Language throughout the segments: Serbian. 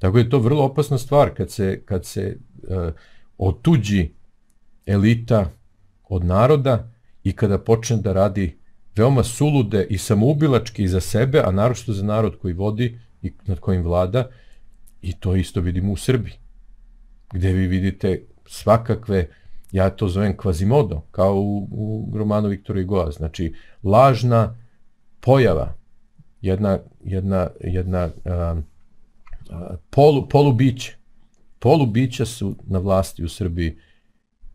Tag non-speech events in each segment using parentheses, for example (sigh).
Tako da je to vrlo opasna stvar kad se, kad se uh, otuđi elita od naroda i kada počne da radi veoma sulude i samoubilački za sebe, a naročito za narod koji vodi i nad kojim vlada, i to isto vidimo u Srbiji, gde vi vidite svakakve, ja to zovem kvazimodo, kao u, u romanu Viktora Igoa, znači lažna pojava, jedna, jedna, jedna um, polu, polubiće. Polubića su na vlasti u Srbiji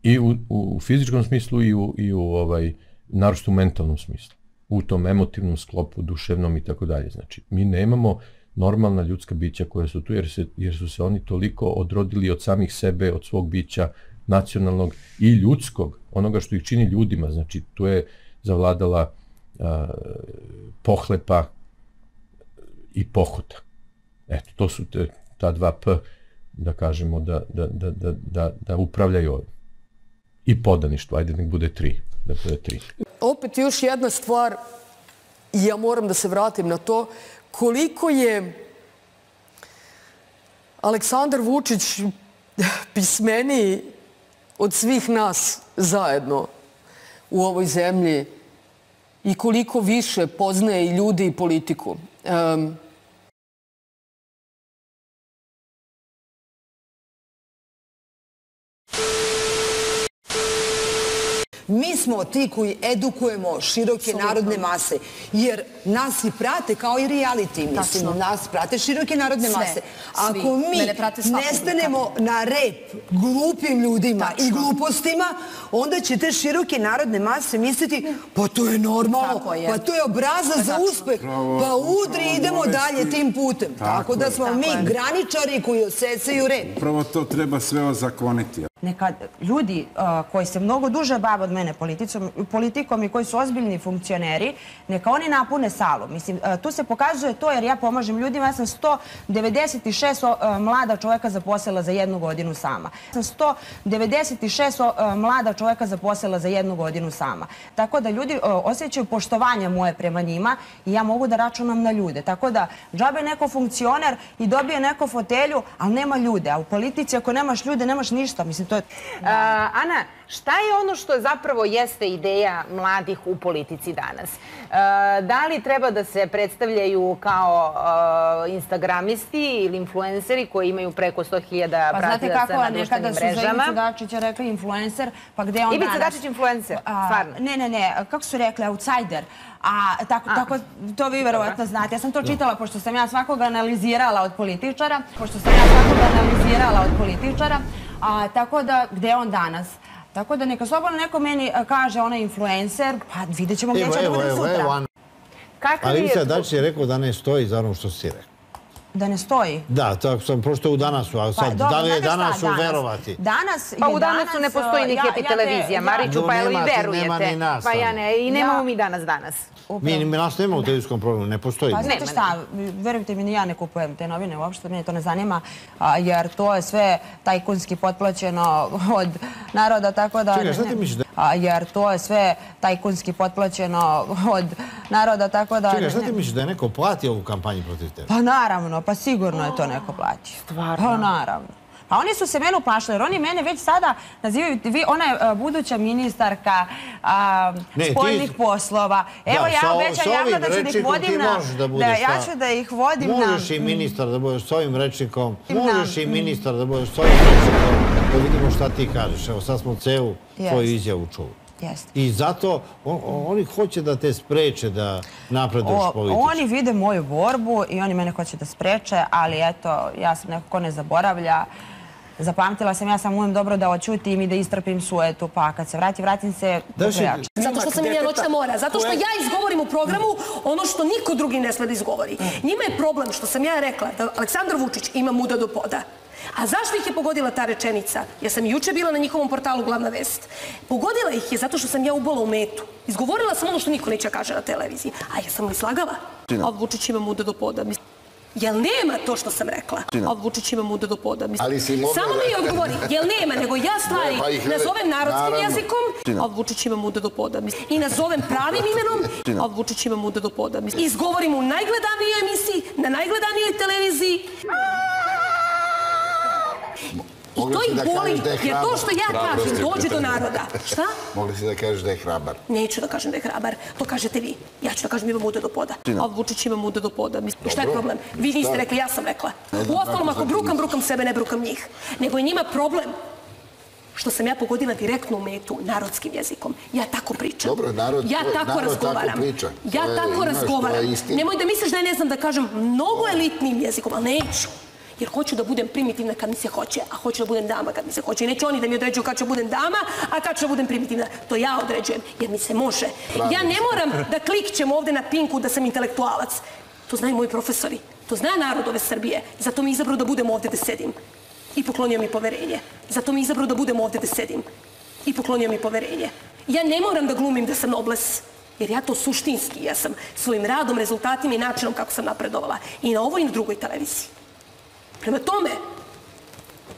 i u, u fizičkom smislu i u, i u ovaj, naročito u mentalnom smislu. U tom emotivnom sklopu, duševnom i tako dalje. Znači, mi nemamo normalna ljudska bića koja su tu, jer, se, jer su se oni toliko odrodili od samih sebe, od svog bića nacionalnog i ljudskog, onoga što ih čini ljudima. Znači, tu je zavladala a, pohlepa i pohota. Eto, to su te, ta dva P, da kažemo, da, da, da, da, da, da upravljaju ovim. I podaništvo, ajde nek bude tri, da bude tri. Opet još jedna stvar, ja moram da se vratim na to, koliko je Aleksandar Vučić pismeniji od svih nas zajedno u ovoj zemlji i koliko više poznaje i ljudi i politiku. Um, Mi smo ti koji edukujemo široke Absolutno. narodne mase, jer nas i prate kao i reality, mislim, Tačno. nas prate široke narodne Sve. mase. Ako Svi. mi nestanemo na rep glupim ljudima Tačno. i glupostima, onda će te široke narodne mase misliti, pa to je normalno, je. pa to je obraza za uspeh, pa udri, idemo dalje tim putem. Tako, Tako da smo mi je. graničari koji osecaju rep. Upravo to treba sve ozakoniti neka ljudi uh, koji se mnogo duže bave od mene politikom, politikom i koji su ozbiljni funkcioneri, neka oni napune salu. Mislim, uh, tu se pokazuje to jer ja pomažem ljudima. Ja sam 196 uh, mlada čoveka zaposlila za jednu godinu sama. Ja sam 196 uh, mlada čoveka zaposlila za jednu godinu sama. Tako da ljudi osjećaju poštovanje moje prema njima i ja mogu da računam na ljude. Tako da džabe neko funkcioner i dobije neko fotelju, ali nema ljude. A u politici ako nemaš ljude, nemaš ništa. Mislim, to je... Da. Šta je ono što zapravo jeste ideja mladih u politici danas? Uh, da li treba da se predstavljaju kao uh, instagramisti ili influenceri koji imaju preko 100.000 pa, pratilaca na društvenim mrežama? Pa znate kako, nekada su za Ivicu Dačića rekli influencer, pa gde on Ivica danas... Dačić influencer, stvarno? Ne, ne, ne, kako su rekli, outsider. A tako, A. tako to vi verovatno znate. Ja sam to čitala, pošto sam ja svakog analizirala od političara, pošto sam ja svakog analizirala od političara, A, tako da, gde je on danas? Tako da neka slobodno neko meni kaže ona influencer, pa vidjet ćemo gdje će da bude sutra. Evo, evo, Kakav Ali Dačić je rekao da ne stoji za ono što si rekao. Da ne stoji? Da, tako sam prošto u danasu, a sad, pa, dobro, da li je danas u verovati? Danas je Pa u danasu ne postoji ni Happy ja, televizija, ja, Mariću, pa jel vi verujete? Nema ni nas. Pa ja ne, i nemamo mi danas danas. Mi, nas nema u televizijskom programu, ne postoji. Pa znate šta, verujte mi, ni ja ne kupujem te novine uopšte, mene to ne zanima, jer to je sve tajkunski potplaćeno od naroda, tako da... Čekaj, šta ti misliš da... Jer to je sve tajkunski potplaćeno od naroda, tako da... Čekaj, šta ti misliš da je neko platio ovu kampanju protiv tebe? Pa naravno, pa sigurno je to neko platio. Stvarno? Pa naravno. Pa oni su se mene uplašili, jer oni mene već sada nazivaju, vi, ona je uh, buduća ministarka spoljnih ti... poslova. Evo da, ja obećam javno da ću da ih vodim na... Da, da ja ću da ih vodim možeš na... Možeš i ministar da budeš s ovim rečnikom, možeš i ministar da budeš s ovim rečnikom, da vidimo šta ti kažeš. Evo sad smo celu tvoju izjavu čuli. Jeste. I zato on, oni hoće da te spreče da napreduješ politički. Oni vide moju borbu i oni mene hoće da spreče, ali eto, ja sam neko ko ne zaboravlja. Zapamtila sam, ja sam umem dobro da očutim i da istrpim suetu, pa kad se vrati, vratim se pokojače. Zato što sam ja noćna mora, zato što ja izgovorim u programu ono što niko drugi ne sme da izgovori. Njima je problem što sam ja rekla da Aleksandar Vučić ima muda do poda. A zašto ih je pogodila ta rečenica? Ja sam juče bila na njihovom portalu Glavna vest. Pogodila ih je zato što sam ja ubola u metu. Izgovorila sam ono što niko neće kaže na televiziji. A ja sam li slagala? A Vučić ima muda do poda. Jel nema to što sam rekla? A Vučić ima muda do poda. Ali si Samo mi odgovori, jel nema, nego ja stvari pa nazovem narodskim jezikom, a Vučić ima muda do poda. I nazovem pravim imenom, a Vučić ima muda do poda. Izgovorim u najgledanijoj emisiji, na najgledanijoj televiziji. I to ih da boli, da je jer to što ja kažem dođe do naroda. Šta? Mogli si da kažeš da je hrabar. Neću da kažem da je hrabar, to kažete vi. Ja ću da kažem ima muda do poda. A Vučić ima muda do poda. Mislim, šta je problem? Vi niste rekli, ja sam rekla. U ostalom, ako brukam, brukam sebe, ne brukam njih. Nego je njima problem što sam ja pogodila direktno u metu narodskim jezikom. Ja tako pričam. Dobro, narod, ja tako narod razgovaram. tako priča. Ja tako razgovaram. Nemoj da misliš da ja ne znam da kažem mnogo elitnim jezikom, ali neću. Jer hoću da budem primitivna kad mi se hoće, a hoću da budem dama kad mi se hoće. I neće oni da mi određuju kad ću da budem dama, a kad ću da budem primitivna. To ja određujem, jer mi se može. Ja ne moram da klikćem ovde na pinku da sam intelektualac. To znaju moji profesori. To zna narod ove Srbije. Zato mi izabrao da budem ovde da sedim. I poklonio mi poverenje. Zato mi izabrao da budem ovde da sedim. I poklonio mi poverenje. Ja ne moram da glumim da sam nobles. Jer ja to suštinski jesam. Svojim radom, rezultatima i načinom kako sam napredovala. I na ovoj i na drugoj televiziji. Prema tome,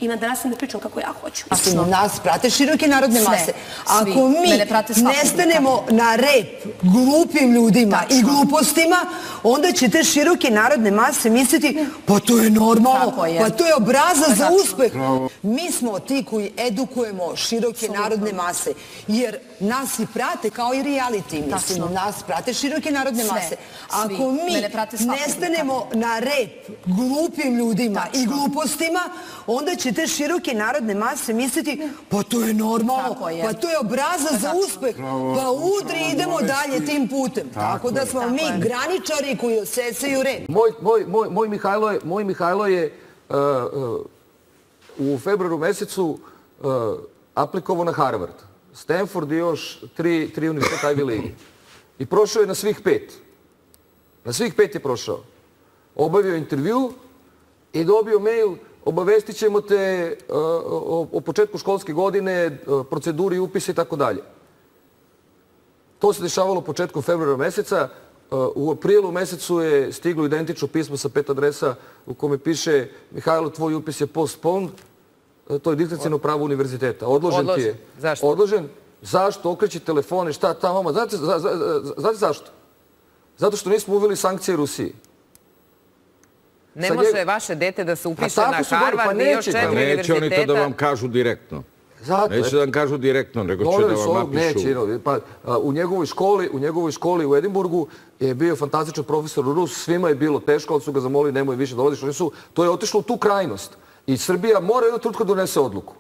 imam da nastavim da pričam kako ja hoću. Nas prate široke narodne Sve, mase. svi. Ako mi prate svakodnevno. nestanemo na rep glupim ljudima i glupostima, onda će te široke narodne mase misliti pa to je normalno, je. pa to je obraza je za uspeh. Mi smo ti koji edukujemo široke narodne mase, jer nas i prate kao i reality, mislim, Tačno. nas prate široke narodne Sve, mase. svi. Ako mi prate svakodnevno. nestanemo na rep glupim ljudima i glupostima, onda će te široke narodne mase misliti pa to je normalno, Tako je. pa to je obraza za uspeh, pa udri idemo dalje tim putem. Tako da smo mi graničari koji osesaju rep. Moj, moj, moj, moj Mihajlo je, moj Mihajlo je uh, uh, u februaru mesecu uh, aplikovao na Harvard. Stanford i još tri, tri univerziteta Ivy League. I prošao je na svih pet. Na svih pet je prošao. Obavio intervju i dobio mail obavestit ćemo te uh, o, početku školske godine, uh, proceduri upisa i tako dalje. To se dešavalo početkom februara meseca. Uh, U aprilu mesecu je stiglo identično pismo sa pet adresa u kome piše Mihajlo, tvoj upis je postpone. To je diskrecijno pravo univerziteta. Odložen, ti je. Odložen. Zašto? Odložen. Zašto? Okreći telefone, šta ta mama. Znate, za, za, za- znate zašto? Zato što nismo uveli sankcije Rusiji. Ne Sad može vaše dete da se upiše tako na pa Harvard i još neće, pa četiri Neće oni to da univerziteta. vam kažu direktno. Zato, Neće da vam kažu direktno, nego će da vam napišu. neće. no, Pa, a, u njegovoj školi, u njegovoj školi u Edimburgu je bio fantastičan profesor Rus, svima je bilo teško, ali su ga zamolili nemoj više da odiš. Oni su, to je otišlo u tu krajnost. I Srbija mora jednog trenutka da donese odluku.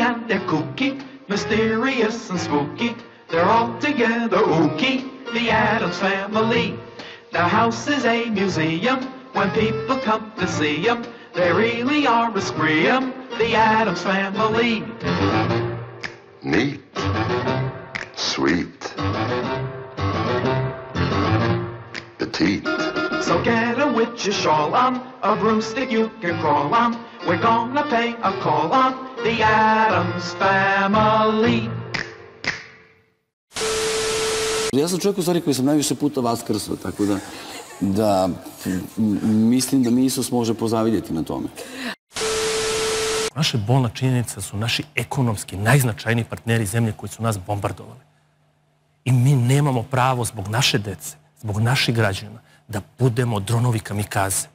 And they're kooky, mysterious and spooky. They're all together ooky, the Adams family. Their house is a museum when people come to see them. They really are a scream, the Adams family. Neat. Sweet. Petite. So get a witch's shawl on, a broomstick you can crawl on. We're gonna pay a call on the Adams family. Ja sam čovjek u stvari koji sam najviše puta vaskrsao, tako da, da mislim da mi Isus može pozavidjeti na tome. Naše bolna činjenica su naši ekonomski najznačajniji partneri zemlje koji su nas bombardovali. I mi nemamo pravo zbog naše dece, zbog naših građana, da budemo dronovi kamikaze.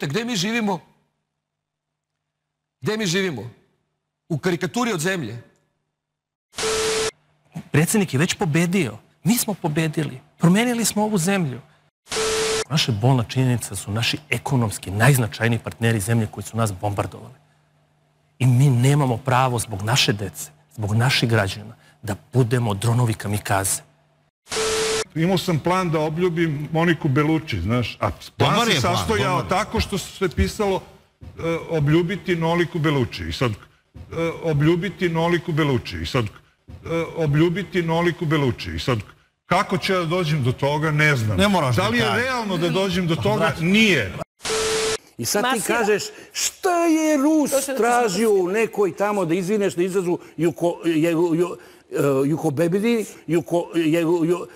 Gde mi živimo? Gde mi živimo? U karikaturi od zemlje. Predsjednik je već pobedio. Mi smo pobedili. Promenili smo ovu zemlju. Naše bolna činjenica su naši ekonomski najznačajniji partneri zemlje koji su nas bombardovali. I mi nemamo pravo zbog naše dece, zbog naših građana, da budemo dronovi kamikaze. Imao sam plan da obljubim Moniku Beluči, znaš, a plan Dobar se plan, sastojao dobar. tako što se pisalo e, obljubiti Noliku Beluči. I sad, e, obljubiti Noliku Beluči. I sad, obljubiti Noliku Beluči. I sad, kako ću ja da dođem do toga, ne znam. Ne moraš da da li je realno da dođem do toga? Nije. I sad ti kažeš šta je Rus tražio u nekoj tamo da izvineš na izrazu Juko, je, ju, e, Juko Bebedi, Juko, je, ju,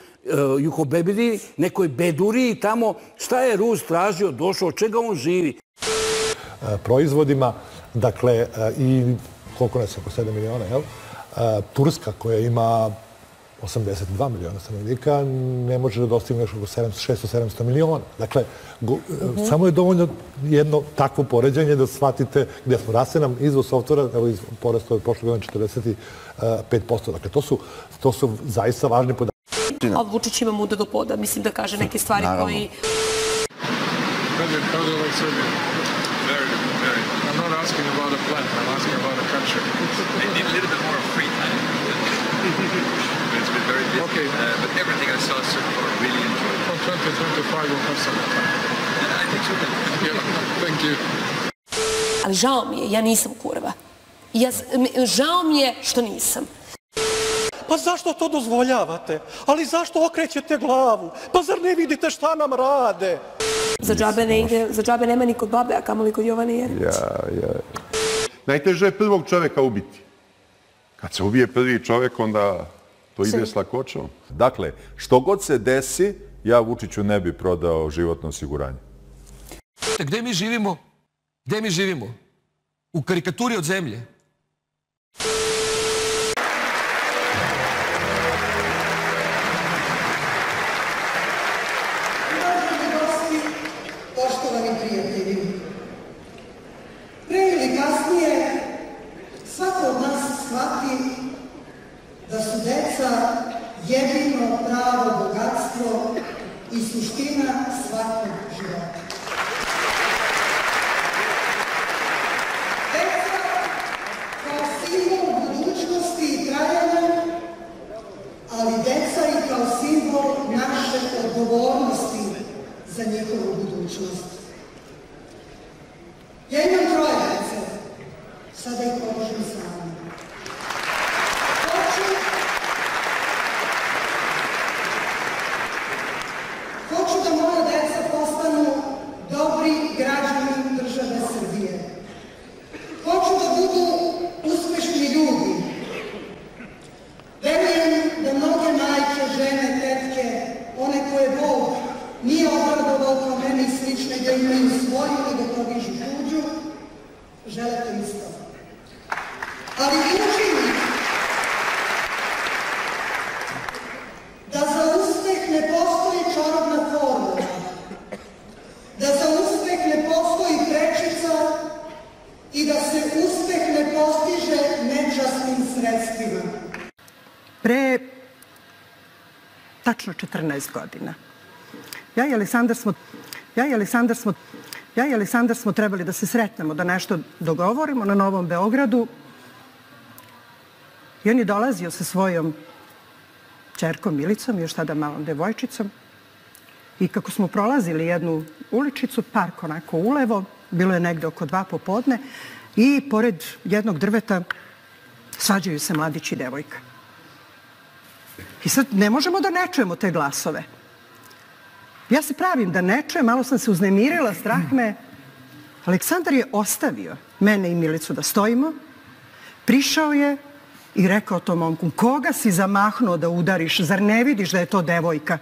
Jukobebedi, nekoj beduriji tamo, šta je Rus tražio, došao, od čega on živi? Proizvodima, dakle, i koliko nas je, oko 7 miliona, jel? Turska koja ima 82 miliona stanovnika ne može da dostigne nešto oko 600-700 miliona. Dakle, go, uh -huh. samo je dovoljno jedno takvo poređenje da shvatite gde smo. Raste nam izvoz softvera, evo iz porasta od prošle godine 45%. Dakle, to su, to su zaista važni podaci. A Vučić ima muda do poda, mislim da kaže neke stvari Naravno. koji... President, how do you like Serbia? Very, very. I'm not asking about a plant, I'm asking about a country. Okay. Uh, but everything I saw so far, really enjoyed. From 2025 we'll have some time. I think so. yeah, thank you. Ali žao mi je, ja nisam kurva. Ja, žao mi je što nisam. Pa zašto to dozvoljavate? Ali zašto okrećete glavu? Pa zar ne vidite šta nam rade? Za džabe, ne ide, za džabe nema ni kod babe, a kamoli kod Jovane Jerić. Ja, ja. Najteže je prvog čoveka ubiti. Kad se ubije prvi čovek, onda to ide s lakoćom. Dakle, što god se desi, ja Vučiću ne bi prodao životno osiguranje. Gde mi živimo? Gde mi živimo? U karikaturi od zemlje. Da su deca jedino pravo bogatstvo i suština svakog života. Deca kao simbol budućnosti i trajanja, ali deca i kao simbol naše odgovornosti za njihovu budućnost. Ja imam troje dece, sada ih položim sami. Hoću, hoću da moja deca postanu dobri građani države Srbije. Hoću da budu uspešni ljudi. Verujem da mnoge majke, žene, tetke, one koje Bog nije obradovao kao meni slične da imaju svoju i da podižu tuđu, žele to isto. Ali učini da za uspeh ne postoji čarobna formula, da za uspeh ne postoji prečica i da se uspeh ne postiže nečasnim sredstvima. Pre tačno 14 godina ja i Aleksandar smo ja i Aleksandar smo ja i Aleksandar smo trebali da se sretnemo, da nešto dogovorimo na Novom Beogradu. I on je dolazio sa svojom čerkom Milicom, još tada malom devojčicom. I kako smo prolazili jednu uličicu, park onako ulevo, bilo je negde oko dva popodne, i pored jednog drveta svađaju se mladić i devojka. I sad ne možemo da ne čujemo te glasove. Ja se pravim da ne čujem, malo sam se uznemirila, strah me. Aleksandar je ostavio mene i Milicu da stojimo, prišao je i rekao tom momku, koga si zamahnuo da udariš, zar ne vidiš da je to devojka?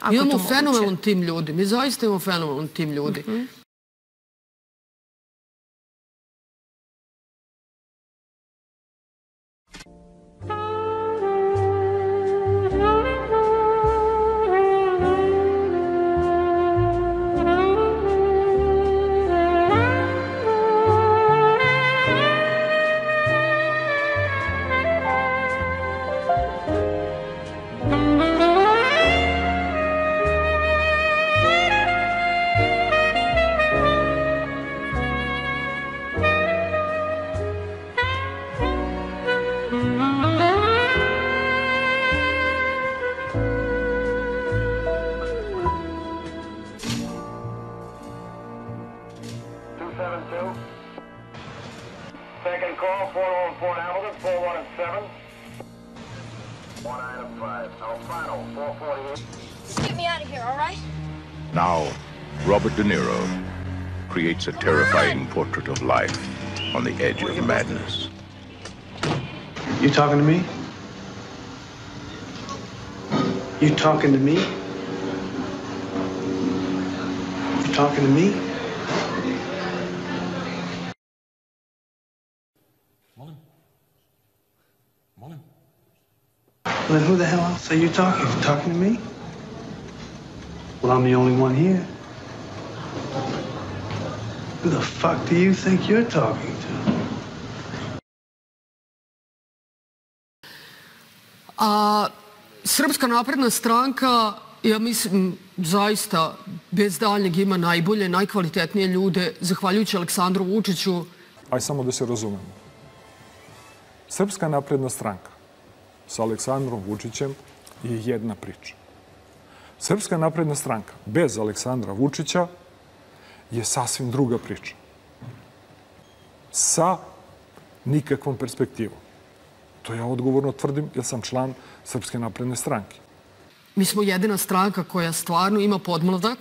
Ako imamo fenomenon tim ljudi, mi zaista imamo fenomenon tim ljudi. Uh -huh. Creates a terrifying portrait of life on the edge of madness. You talking to me? You talking to me? You talking to me? Morning. Well, then who the hell else are you talking? You talking to me? Well, I'm the only one here. Who the fuck do you think you're talking to? A Srpska napredna stranka, ja mislim, zaista bez daljnjeg ima najbolje, najkvalitetnije ljude, zahvaljujući Aleksandru Vučiću. Aj samo da se razumemo. Srpska napredna stranka sa Aleksandrom Vučićem je jedna priča. Srpska napredna stranka bez Aleksandra Vučića je sasvim druga priča. Sa nikakvom perspektivom. To ja odgovorno tvrdim jer sam član Srpske napredne stranke. Mi smo jedina stranka koja stvarno ima podmladak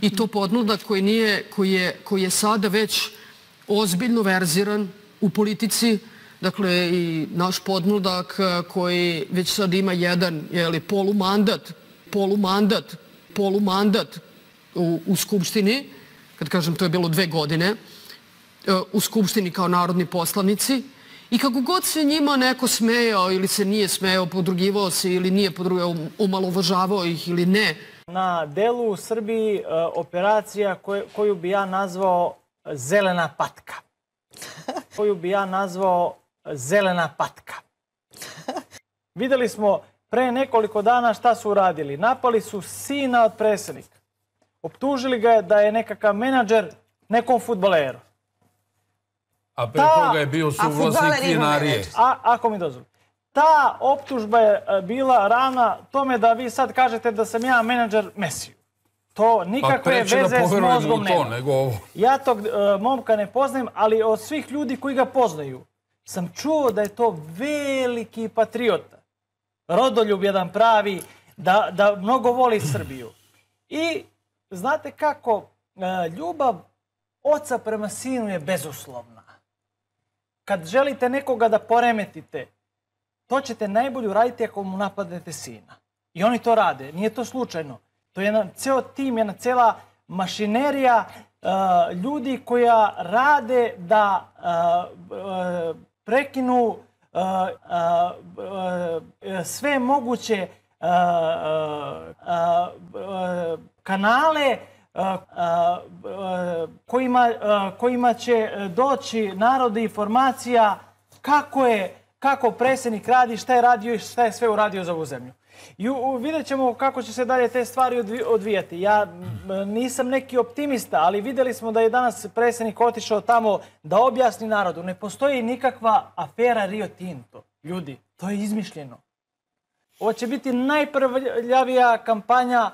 i to podmladak koji, nije, koji, je, koji je sada već ozbiljno verziran u politici. Dakle, i naš podmladak eh, koji već sad ima jedan jeli, polumandat, polumandat, polumandat u, u Skupštini, kad kažem to je bilo dve godine, eh, u Skupštini kao narodni poslanici, I kako god se njima neko smejao ili se nije smejao, podrugivao se ili nije podrugivao, omalovažavao ih ili ne. Na delu u Srbiji e, operacija koju, koju bi ja nazvao zelena patka. (laughs) koju bi ja nazvao zelena patka. Videli smo pre nekoliko dana šta su uradili. Napali su sina od predsjednika. Optužili ga je da je nekakav menadžer nekom futboleru. A pre toga je bio suvlasnik vinarije. A, ako mi dozvolite. Ta optužba je e, bila rana tome da vi sad kažete da sam ja menadžer Mesiju. To nikakve pa veze s mozgom to, nema. nego ovo. Ja tog uh, momka ne poznajem, ali od svih ljudi koji ga poznaju sam čuo da je to veliki patriota. Rodoljub jedan pravi, da, da mnogo voli Srbiju. I znate kako, uh, ljubav oca prema sinu je bezuslovna kad želite nekoga da poremetite, to ćete najbolje uraditi ako mu napadnete sina. I oni to rade. Nije to slučajno. To je jedan ceo tim, jedna cela mašinerija uh, ljudi koja rade da uh, prekinu sve moguće kanale kojima, kojima će doći narodi informacija kako je kako predsjednik radi, šta je radio i šta je sve uradio za ovu zemlju. I vidjet ćemo kako će se dalje te stvari odvijati. Ja nisam neki optimista, ali videli smo da je danas predsjednik otišao tamo da objasni narodu. Ne postoji nikakva afera Rio Tinto. Ljudi, to je izmišljeno. Ovo će biti najprljavija kampanja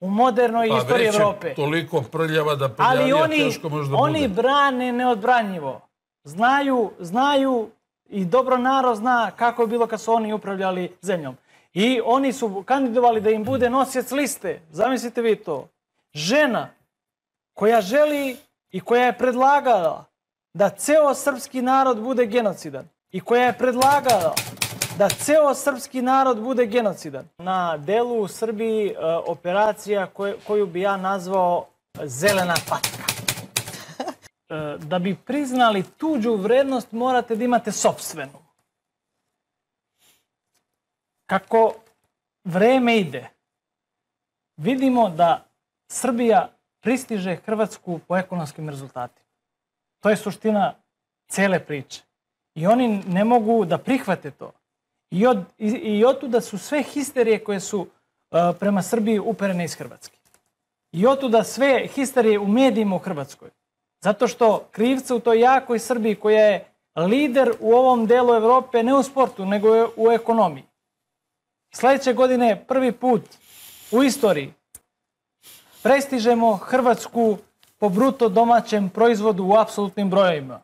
u modernoj pa, istoriji Evrope. toliko prljava da Ali prljavija oni, teško može da oni bude. brane neodbranjivo. Znaju, znaju i dobro narod zna kako je bilo kad su oni upravljali zemljom. I oni su kandidovali da im bude nosjec liste. Zamislite vi to. Žena koja želi i koja je predlagala da ceo srpski narod bude genocidan i koja je predlagala da ceo srpski narod bude genocidan. Na delu u Srbiji e, operacija koju, bi ja nazvao zelena patka. E, da bi priznali tuđu vrednost morate da imate sobstvenu. Kako vreme ide, vidimo da Srbija pristiže Hrvatsku po ekonomskim rezultatima. To je suština cele priče. I oni ne mogu da prihvate to. I, od, i, i otuda su sve histerije koje su uh, prema Srbiji uperene iz Hrvatske. I otuda sve histerije u medijima u Hrvatskoj. Zato što krivca u toj jakoj Srbiji koja je lider u ovom delu Evrope ne u sportu, nego u ekonomiji. Sledeće godine prvi put u istoriji prestižemo Hrvatsku po bruto domaćem proizvodu u apsolutnim brojevima.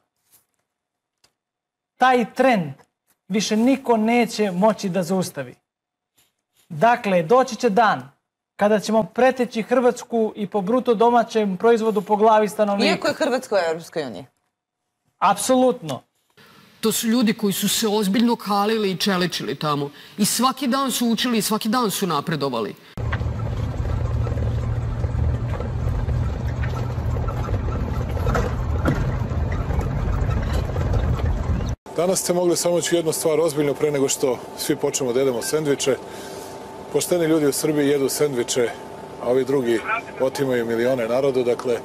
Taj trend više niko neće moći da zaustavi. Dakle, doći će dan kada ćemo preteći Hrvatsku i po bruto domaćem proizvodu po glavi stanovnika. Iako je Hrvatska u Europskoj uniji. Apsolutno. To su ljudi koji su se ozbiljno kalili i čeličili tamo. I svaki dan su učili i svaki dan su napredovali. Danas ste mogli samo ću jednu stvar ozbiljno pre nego što svi počnemo da jedemo sendviče. Pošteni ljudi u Srbiji jedu sendviče, a ovi drugi otimaju milione narodu, dakle,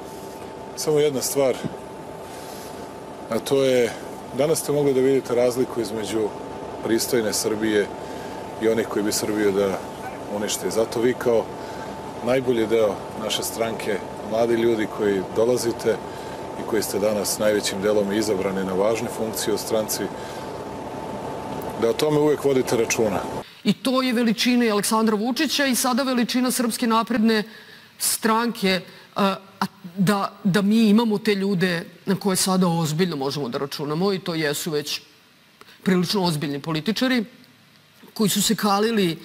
samo jedna stvar, a to je, danas ste mogli da vidite razliku između pristojne Srbije i onih koji bi Srbiju da unište. Zato vi kao najbolji deo naše stranke, mladi ljudi koji dolazite, i koji ste danas najvećim delom izabrani na važne funkcije u stranci, da o tome uvek vodite računa. I to je veličina Aleksandra Vučića i sada veličina Srpske napredne stranke a, da, da mi imamo te ljude na koje sada ozbiljno možemo da računamo i to jesu već prilično ozbiljni političari koji su se kalili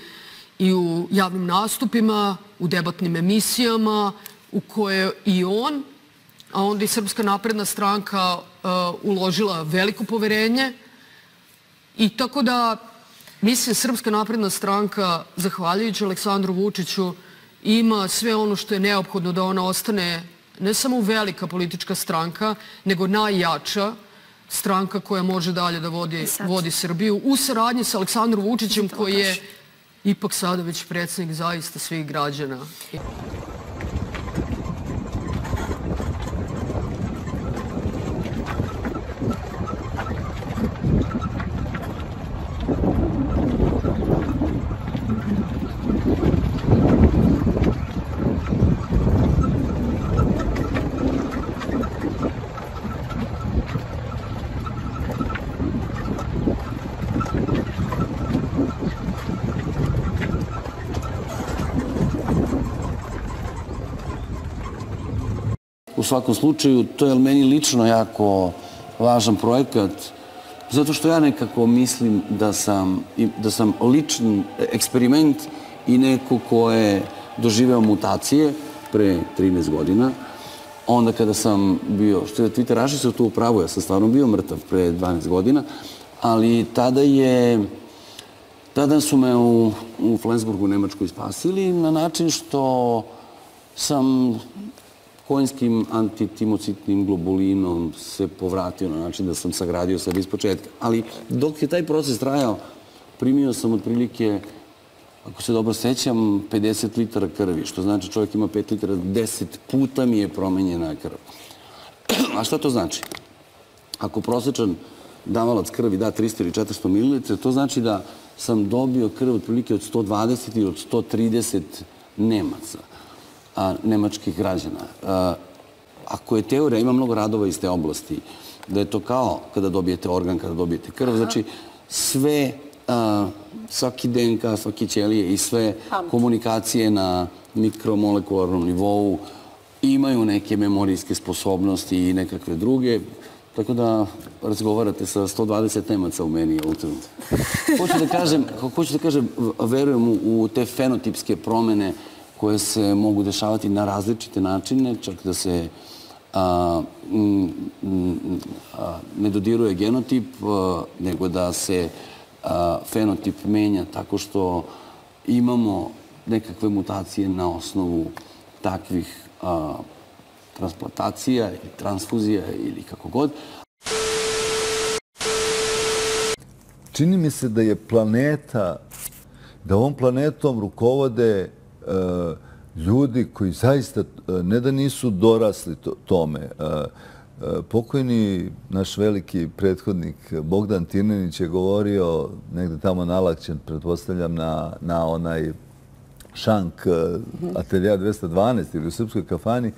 i u javnim nastupima, u debatnim emisijama, u koje i on a onda i Srpska napredna stranka uh, uložila veliko poverenje. I tako da mislim Srpska napredna stranka zahvaljujući Aleksandru Vučiću ima sve ono što je neophodno da ona ostane ne samo velika politička stranka, nego najjača stranka koja može dalje da vodi, vodi Srbiju u saradnji sa Aleksandrom Vučićem koji je ipak sada već predsednik zaista svih građana. Svakom slučaju, to je meni lično jako važan projekat, zato što ja nekako mislim da sam, da sam lični eksperiment i neko ko je doživeo mutacije pre 13 godina. Onda kada sam bio, što je Twitter se tu upravo, ja sam stvarno bio mrtav pre 12 godina, ali tada je, tada su me u, u Flensburgu, u Nemačkoj spasili na način što sam konjskim antitimocitnim globulinom se povratio na način da sam sagradio sebe iz početka. Ali dok je taj proces trajao, primio sam otprilike, ako se dobro sećam, 50 litara krvi, što znači čovjek ima 5 litara, 10 puta mi je promenjena krv. A šta to znači? Ako prosječan davalac krvi da 300 ili 400 ml, to znači da sam dobio krv otprilike od 120 ili od 130 Nemaca a, nemačkih građana. A, ako je teorija, ima mnogo radova iz te oblasti, da je to kao kada dobijete organ, kada dobijete krv, znači sve, a, svaki DNK, svaki ćelije i sve komunikacije na mikromolekularnom nivou imaju neke memorijske sposobnosti i nekakve druge. Tako da razgovarate sa 120 Nemaca u meni u trenutku. (laughs) Hoću da kažem, hoću da kažem, verujem u te fenotipske promene koje se mogu dešavati na različite načine, čak da se a, ne dodiruje genotip, nego da se fenotip menja tako što imamo nekakve mutacije na osnovu takvih transplantacija ili transfuzija ili kako god. Čini mi se da je planeta, da ovom planetom rukovode ljudi koji zaista e, ne da nisu dorasli tome. E, pokojni naš veliki prethodnik Bogdan Tirnenić je govorio negde tamo nalakćen, pretpostavljam, na, na onaj šank atelja 212 ili u Srpskoj kafani,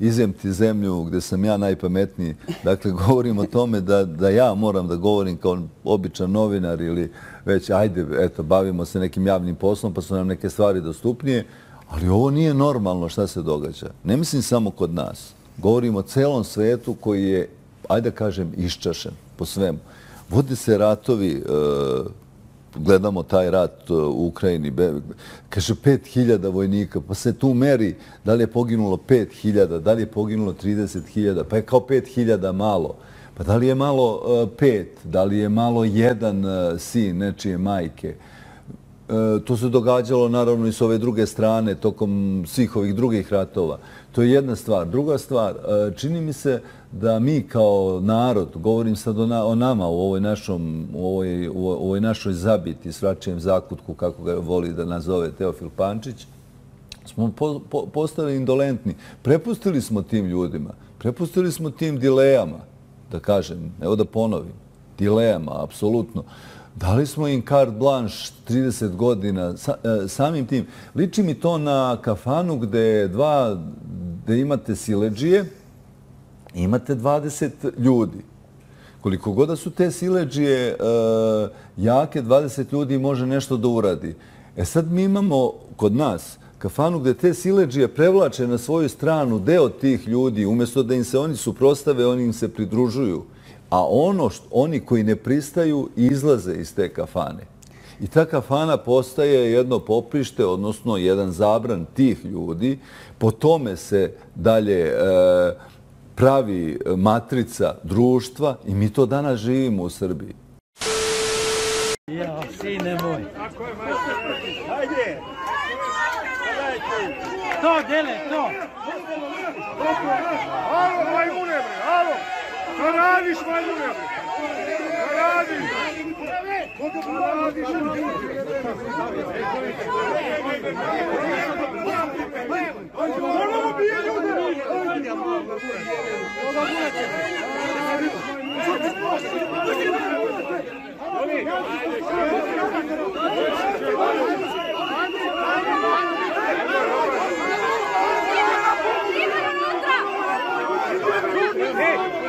izem ti zemlju gde sam ja najpametniji. Dakle, govorim o tome da, da ja moram da govorim kao običan novinar ili već, ajde, eto, bavimo se nekim javnim poslom pa su nam neke stvari dostupnije, ali ovo nije normalno šta se događa. Ne mislim samo kod nas. Govorim o celom svetu koji je, ajde da kažem, iščašen po svemu. Vode se ratovi, e, gledamo taj rat e, u Ukrajini, kaže 5000 vojnika, pa se tu meri da li je poginulo 5000, da li je poginulo 30.000, pa je kao 5000 malo. Pa da li je malo e, pet, da li je malo jedan e, sin nečije majke? E, to se događalo naravno i s ove druge strane tokom svih ovih drugih ratova. To je jedna stvar. Druga stvar, čini mi se da mi kao narod, govorim sad o, nama u ovoj, našom, u ovoj, u ovoj našoj zabiti, svačijem zakutku, kako ga voli da nazove Teofil Pančić, smo postali indolentni. Prepustili smo tim ljudima, prepustili smo tim dilejama, da kažem, evo da ponovim, dilejama, apsolutno. Dali smo im carte blanche 30 godina, e, samim tim. Liči mi to na kafanu gde dva, gde imate sileđije, imate 20 ljudi. Koliko god da su te sileđije e, jake, 20 ljudi može nešto da uradi. E sad mi imamo kod nas kafanu gde te sileđije prevlače na svoju stranu deo tih ljudi, umjesto da im se oni suprostave, oni im se pridružuju. A ono što, oni koji ne pristaju izlaze iz te kafane. I ta kafana postaje jedno poprište, odnosno jedan zabran tih ljudi. Po tome se dalje e, pravi matrica društva i mi to danas živimo u Srbiji. Ja, sine moj. Hajde! To, dele, to! Alo, majmune, bre, alo! Šta radiš, majmune, bre? Šta radiš? Šta radiš? Ponovo bije ljude! Ja imam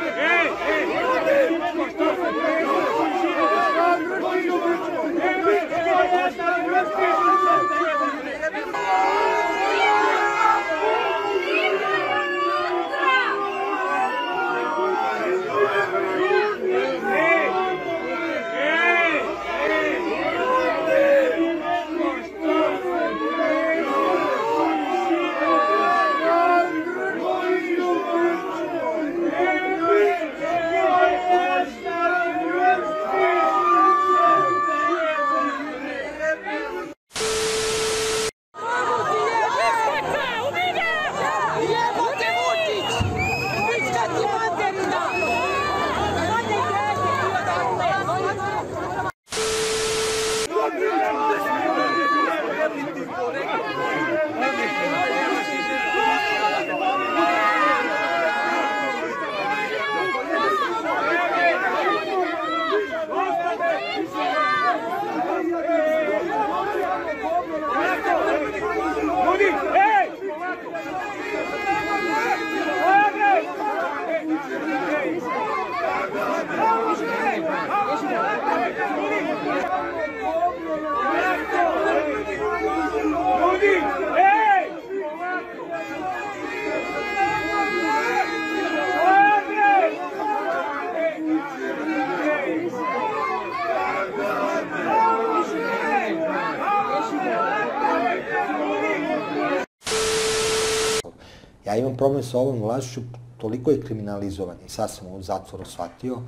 problem sa ovom vlašću, toliko je kriminalizovan i sad sam u zatvoru shvatio,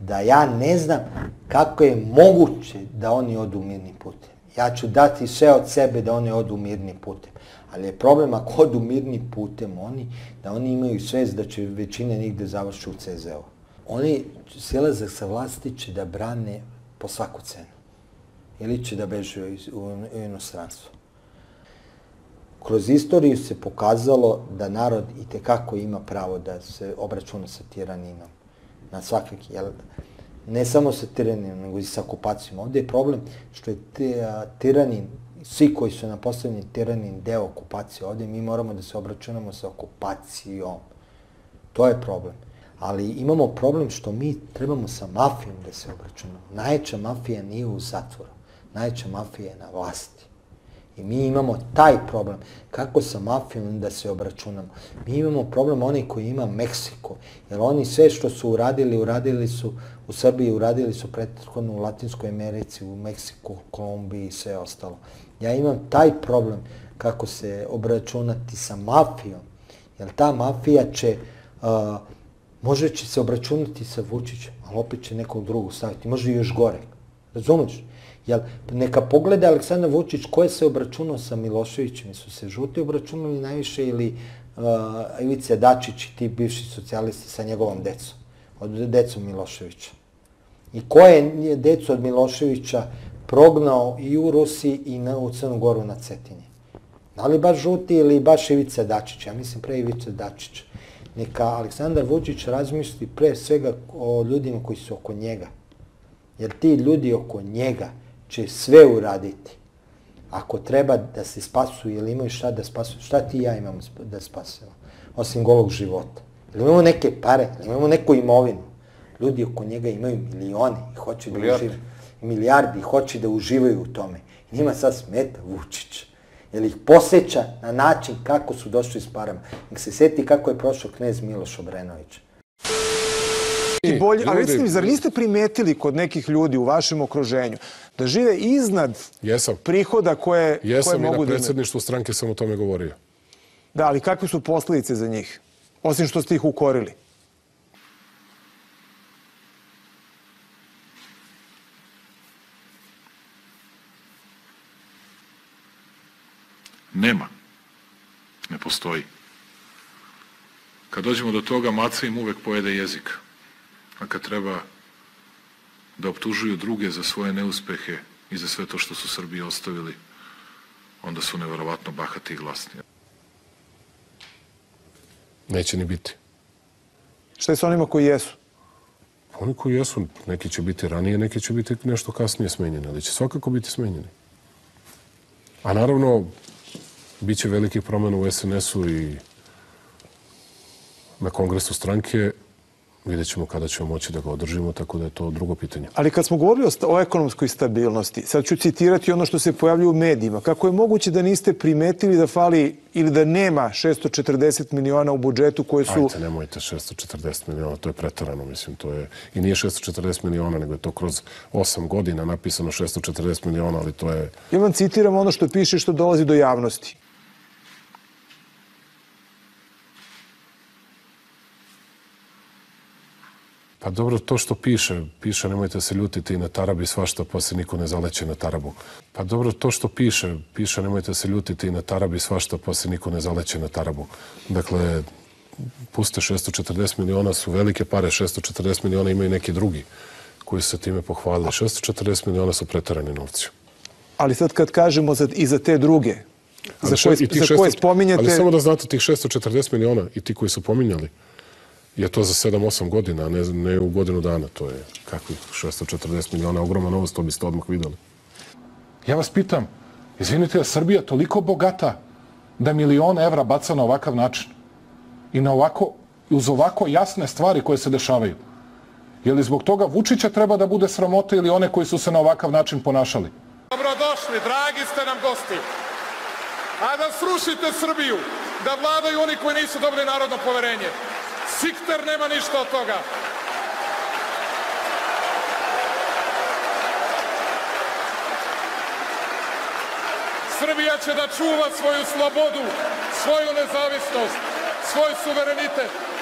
da ja ne znam kako je moguće da oni odu mirnim putem. Ja ću dati sve od sebe da oni odu mirnim putem. Ali je problem ako odu mirnim putem oni, da oni imaju svest da će većina njih da završi u CZ-u. Oni silazak sa vlasti će da brane po svaku cenu. Ili će da bežu u inostranstvo. Kroz istoriju se pokazalo da narod i tekako ima pravo da se obračuna sa tiraninom. Na svakak, jel, ne samo sa tiraninom, nego i sa okupacijom. Ovdje je problem što je tiranin, svi koji su napostavljeni tiranin deo okupacije, ovdje mi moramo da se obračunamo sa okupacijom. To je problem. Ali imamo problem što mi trebamo sa mafijom da se obračunamo. Najjača mafija nije u zatvoru. Najjača mafija je na vlasti. I mi imamo taj problem. Kako sa mafijom da se obračunamo? Mi imamo problem oni koji ima Meksiko. Jer oni sve što su uradili, uradili su u Srbiji, uradili su prethodno u Latinskoj Americi, u Meksiku, Kolumbiji i sve ostalo. Ja imam taj problem kako se obračunati sa mafijom. Jer ta mafija će uh, Može će se obračunati sa Vučićem, ali opet će nekog drugog staviti. Može i još gore. Razumeš? Jel, neka pogleda Aleksandar Vučić ko je se obračunao sa Miloševićem. Su se žuti obračunali najviše ili uh, Ivice Dačić i ti bivši socijalisti sa njegovom decom. Od decom Miloševića. I ko je decu od Miloševića prognao i u Rusiji i na, u Crnu Goru na Cetinje? Da li baš žuti ili baš Ivica Dačić? Ja mislim pre Ivica Dačić. Neka Aleksandar Vučić razmisli pre svega o ljudima koji su oko njega. Jer ti ljudi oko njega će sve uraditi. Ako treba da se spasuju ili imaju šta da spasuju, šta ti i ja imamo da spasemo? Osim golog života. Ili imamo neke pare, ili imamo neku imovinu. Ljudi oko njega imaju milione i hoće da Milijardi. uživaju. Milijardi i hoće da uživaju u tome. I njima sad smeta Vučić. Jer ih poseća na način kako su došli s parama. Nek se seti kako je prošao knez Miloš Obrenović. I bolje, a recite mi, zar niste primetili kod nekih ljudi u vašem okruženju da žive iznad Jesam. prihoda koje, koje Jesam i na mogu da imaju? predsjedništvu stranke sam o tome govorio. Da, ali kakve su posljedice za njih? Osim što ste ih ukorili. Nema. Ne postoji. Kad dođemo do toga, maca im uvek pojede jezik. A kad treba da optužuju druge za svoje neuspehe i za sve to što su Srbiji ostavili, onda su neverovatno bahati i glasni. Neće ni biti. Šta je sa onima koji jesu? Oni koji jesu, neki će biti ranije, neki će biti nešto kasnije smenjeni, ali će svakako biti smenjeni. A naravno, bit će velikih promjena u SNS-u i na kongresu stranke. Vidjet ćemo kada ćemo moći da ga održimo, tako da je to drugo pitanje. Ali kad smo govorili o, o ekonomskoj stabilnosti, sad ću citirati ono što se pojavljuje u medijima. Kako je moguće da niste primetili da fali ili da nema 640 miliona u budžetu koje su... Ajde, nemojte 640 miliona, to je pretarano, mislim, to je... I nije 640 miliona, nego je to kroz 8 godina napisano 640 miliona, ali to je... Ja vam citiram ono što piše što dolazi do javnosti. Pa dobro, to što piše, piše nemojte se ljutiti i na tarabi svašta, pa se niko ne zaleće na tarabu. Pa dobro, to što piše, piše nemojte se ljutiti i na tarabi svašta, pa se niko ne zaleće na tarabu. Dakle, puste 640 miliona su velike pare, 640 miliona imaju neki drugi koji su se time pohvalili. 640 miliona su pretarani novci. Ali sad kad kažemo za, i za te druge, za Ali koje, i tih za koje 600 spominjate... Ali samo da znate, tih 640 miliona i ti koji su pominjali, je to za 7-8 godina, a ne, ne u godinu dana. To je kakvih 640 miliona, ogromna novost, to biste odmah videli. Ja vas pitam, izvinite, je Srbija toliko bogata da milion evra baca na ovakav način i na ovako, uz ovako jasne stvari koje se dešavaju? Je li zbog toga Vučića treba da bude sramota ili one koji su se na ovakav način ponašali? Dobrodošli, dragi ste nam gosti. A da srušite Srbiju, da vladaju oni koji nisu dobili narodno poverenje. Sikter nema ništa od toga. Srbija će da čuva svoju slobodu, svoju nezavisnost, svoj suverenitet.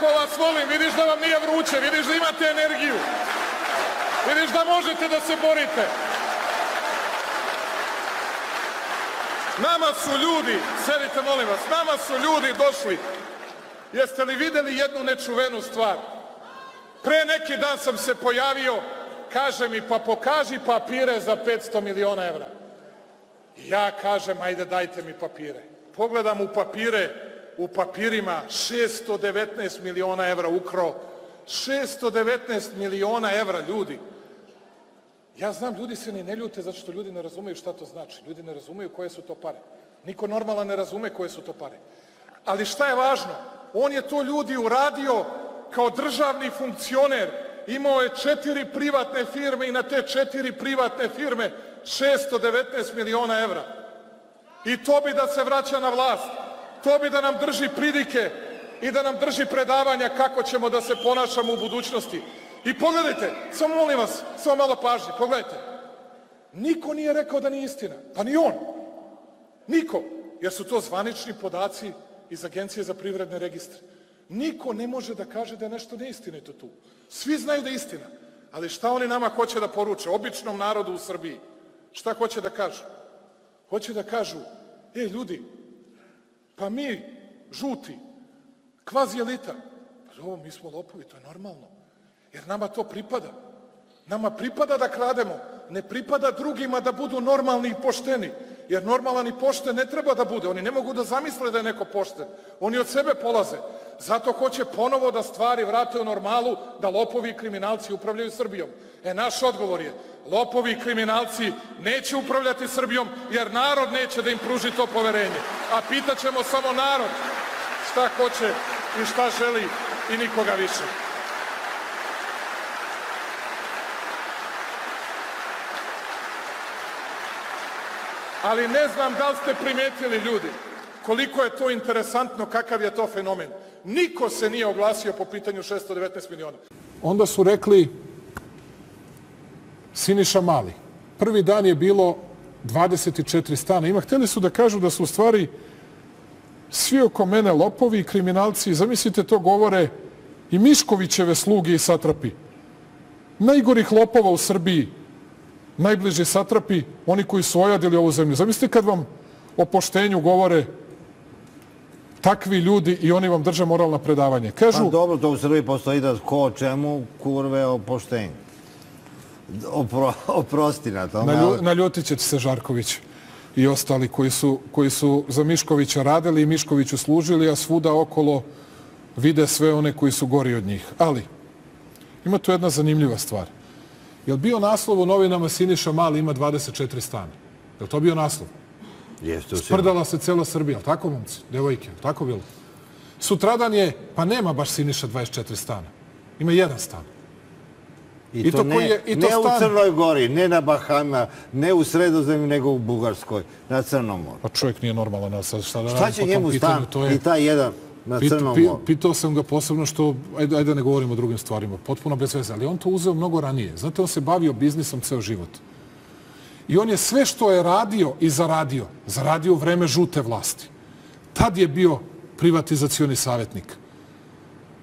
Tako vas volim, vidiš da vam nije vruće, vidiš da imate energiju. Vidiš da možete da se borite. Nama su ljudi, sedite molim vas, nama su ljudi došli. Jeste li videli jednu nečuvenu stvar? Pre neki dan sam se pojavio, kaže mi pa pokaži papire za 500 miliona evra. Ja kažem, ajde dajte mi papire. Pogledam u papire, u papirima 619 miliona evra ukro. 619 miliona evra, ljudi. Ja znam, ljudi se ni ne ljute zato što ljudi ne razumeju šta to znači. Ljudi ne razumeju koje su to pare. Niko normalan ne razume koje su to pare. Ali šta je važno? On je to ljudi uradio kao državni funkcioner. Imao je četiri privatne firme i na te četiri privatne firme 619 miliona evra. I to bi da se vraća na vlast. To bi da nam drži pridike. i da nam drži predavanja kako ćemo da se ponašamo u budućnosti. I pogledajte, samo molim vas, samo malo pažnje, pogledajte. Niko nije rekao da nije istina, pa ni on. Niko, jer su to zvanični podaci iz Agencije za privredne registre. Niko ne može da kaže da je nešto neistinito tu. Svi znaju da je istina. Ali šta oni nama hoće da poruče, običnom narodu u Srbiji? Šta hoće da kažu? Hoće da kažu, ej ljudi, pa mi, žuti, kvazi elita, pa ovo, mi smo lopovi, to je normalno. Jer nama to pripada. Nama pripada da krademo, ne pripada drugima da budu normalni i pošteni. Jer normalan i pošten ne treba da bude. Oni ne mogu da zamisle da je neko pošten. Oni od sebe polaze. Zato hoće ponovo da stvari vrate u normalu, da lopovi i kriminalci upravljaju Srbijom. E, naš odgovor je, lopovi i kriminalci neće upravljati Srbijom, jer narod neće da im pruži to poverenje. A pitaćemo samo narod šta hoće i šta želi i nikoga više. Ali ne znam da li ste primetili ljudi koliko je to interesantno, kakav je to fenomen. Niko se nije oglasio po pitanju 619 miliona. Onda su rekli Siniša Mali. Prvi dan je bilo 24 stana. Ima, hteli su da kažu da su u stvari svi oko mene lopovi i kriminalci. Zamislite, to govore i Miškovićeve sluge i satrapi. Najgorih lopova u Srbiji, najbliži satrapi, oni koji su ojadili ovu zemlju. Zamislite kad vam o poštenju govore takvi ljudi i oni vam drže moralna predavanje. Kažu... Pa dobro, to u Srbiji postoji da ko čemu kurve o poštenju. Opro, (laughs) oprosti na tome. Nalju, naljutit će se Žarković i ostali koji su, koji su za Miškovića radili i Miškoviću služili, a svuda okolo vide sve one koji su gori od njih. Ali, ima tu jedna zanimljiva stvar. Je li bio naslov u novinama Siniša Mali ima 24 stana? Je li to bio naslov? Jeste Sprdala se cela Srbija, ali tako, momci? Devojke, tako bilo? Sutradan je, pa nema baš Siniša 24 stana. Ima jedan stan. I, I to, to ne, je, i to ne stan... u Crnoj Gori, ne na Bahama, ne u Sredozemlju, nego u Bugarskoj, na Crnom moru. Pa čovjek nije normalan, a sad šta da Šta će njemu stan to je... i taj jedan na Pit, Crnom moru? Pitao sam ga posebno što, ajde, ajde da ne govorimo o drugim stvarima, potpuno bez veze, ali on to uzeo mnogo ranije. Znate, on se bavio biznisom ceo život. I on je sve što je radio i zaradio, zaradio u vreme žute vlasti. Tad je bio privatizacioni savjetnik.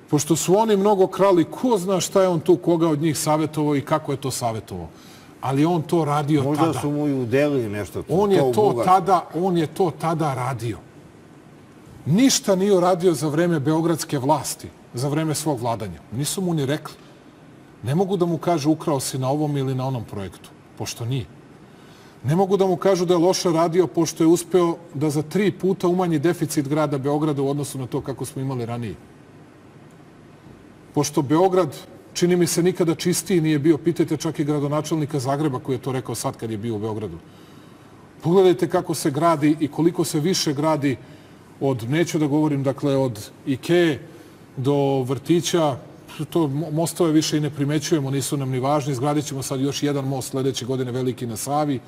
Pošto su oni mnogo krali, ko zna šta je on tu, koga od njih savjetovao i kako je to savjetovao. Ali on to radio Možda tada. Možda su mu i udelili nešto. On je to tada, on je to tada radio. Ništa nije uradio za vreme beogradske vlasti, za vreme svog vladanja. Nisu mu ni rekli. Ne mogu da mu kažu ukrao si na ovom ili na onom projektu, pošto nije. Ne mogu da mu kažu da je loše radio, pošto je uspeo da za tri puta umanji deficit grada Beograda u odnosu na to kako smo imali ranije. Pošto Beograd, čini mi se, nikada čistiji nije bio, pitajte čak i gradonačelnika Zagreba koji je to rekao sad kad je bio u Beogradu. Pogledajte kako se gradi i koliko se više gradi od, neću da govorim, dakle, od Ikeje do vrtića, to mostove više i ne primećujemo, nisu nam ni važni. Izgradit ćemo sad još jedan most sledeće godine veliki na Savi.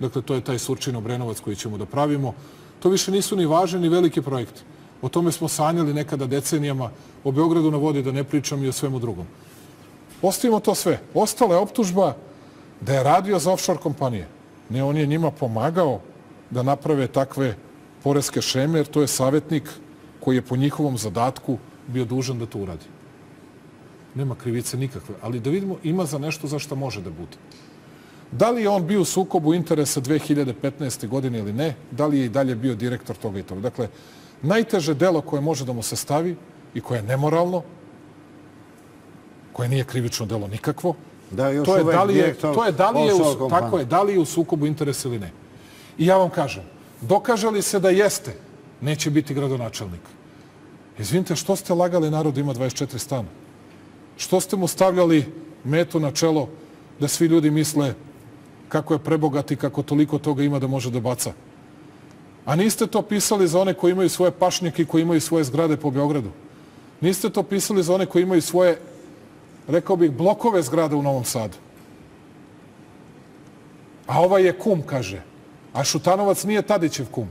Dakle, to je taj Surčino Brenovac koji ćemo da pravimo. To više nisu ni važni ni veliki projekti. O tome smo sanjali nekada decenijama. O Beogradu na vodi da ne pričam i o svemu drugom. Ostavimo to sve. Ostala je optužba da je radio za offshore kompanije. Ne, on je njima pomagao da naprave takve poreske šeme, jer to je savjetnik koji je po njihovom zadatku bio dužan da to uradi. Nema krivice nikakve, ali da vidimo ima za nešto za što može da bude. Da li je on bio u sukobu interesa 2015. godine ili ne, da li je i dalje bio direktor toga i toga. Dakle, najteže delo koje može da mu se stavi i koje je nemoralno, koje nije krivično delo nikakvo, da, još to je da li je, to je da li je, u, tako je, da li je u sukobu interesa ili ne. I ja vam kažem, dokaže li se da jeste, neće biti gradonačelnik. Izvinite, što ste lagali narod ima 24 stana? Što ste mu stavljali metu na čelo da svi ljudi misle kako je prebogat i kako toliko toga ima da može da baca? A niste to pisali za one koji imaju svoje pašnjake i koji imaju svoje zgrade po Beogradu? Niste to pisali za one koji imaju svoje, rekao bih, blokove zgrade u Novom Sadu? A ovaj je kum, kaže. A Šutanovac nije Tadićev kum.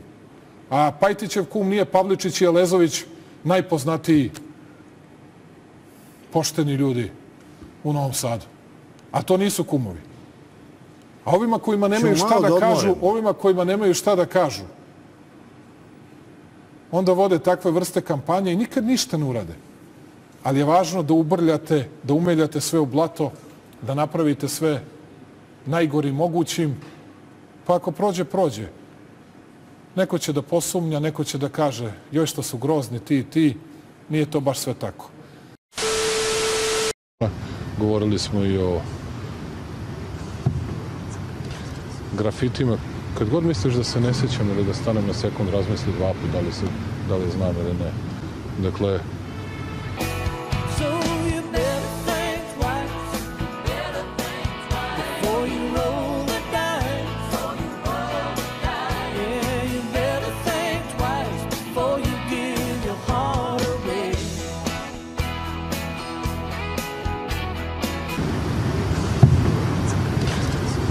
A Pajtićev kum nije Pavličić i Elezović, najpoznatiji pošteni ljudi u Novom Sadu. A to nisu kumovi. A ovima kojima nemaju šta da da kažu, ovima kojima nemaju šta da kažu, onda vode takve vrste kampanje i nikad ništa ne urade. Ali je važno da ubrljate, da umeljate sve u blato, da napravite sve najgori mogućim, pa ako prođe, prođe. Neko će da posumnja, neko će da kaže joj što su grozni ti i ti, nije to baš sve tako. Govorili smo i o grafitima. Kad god misliš da se ne sjećam ili da stanem na sekund, razmisli dva put da li, se, da li znam ili ne. Dakle,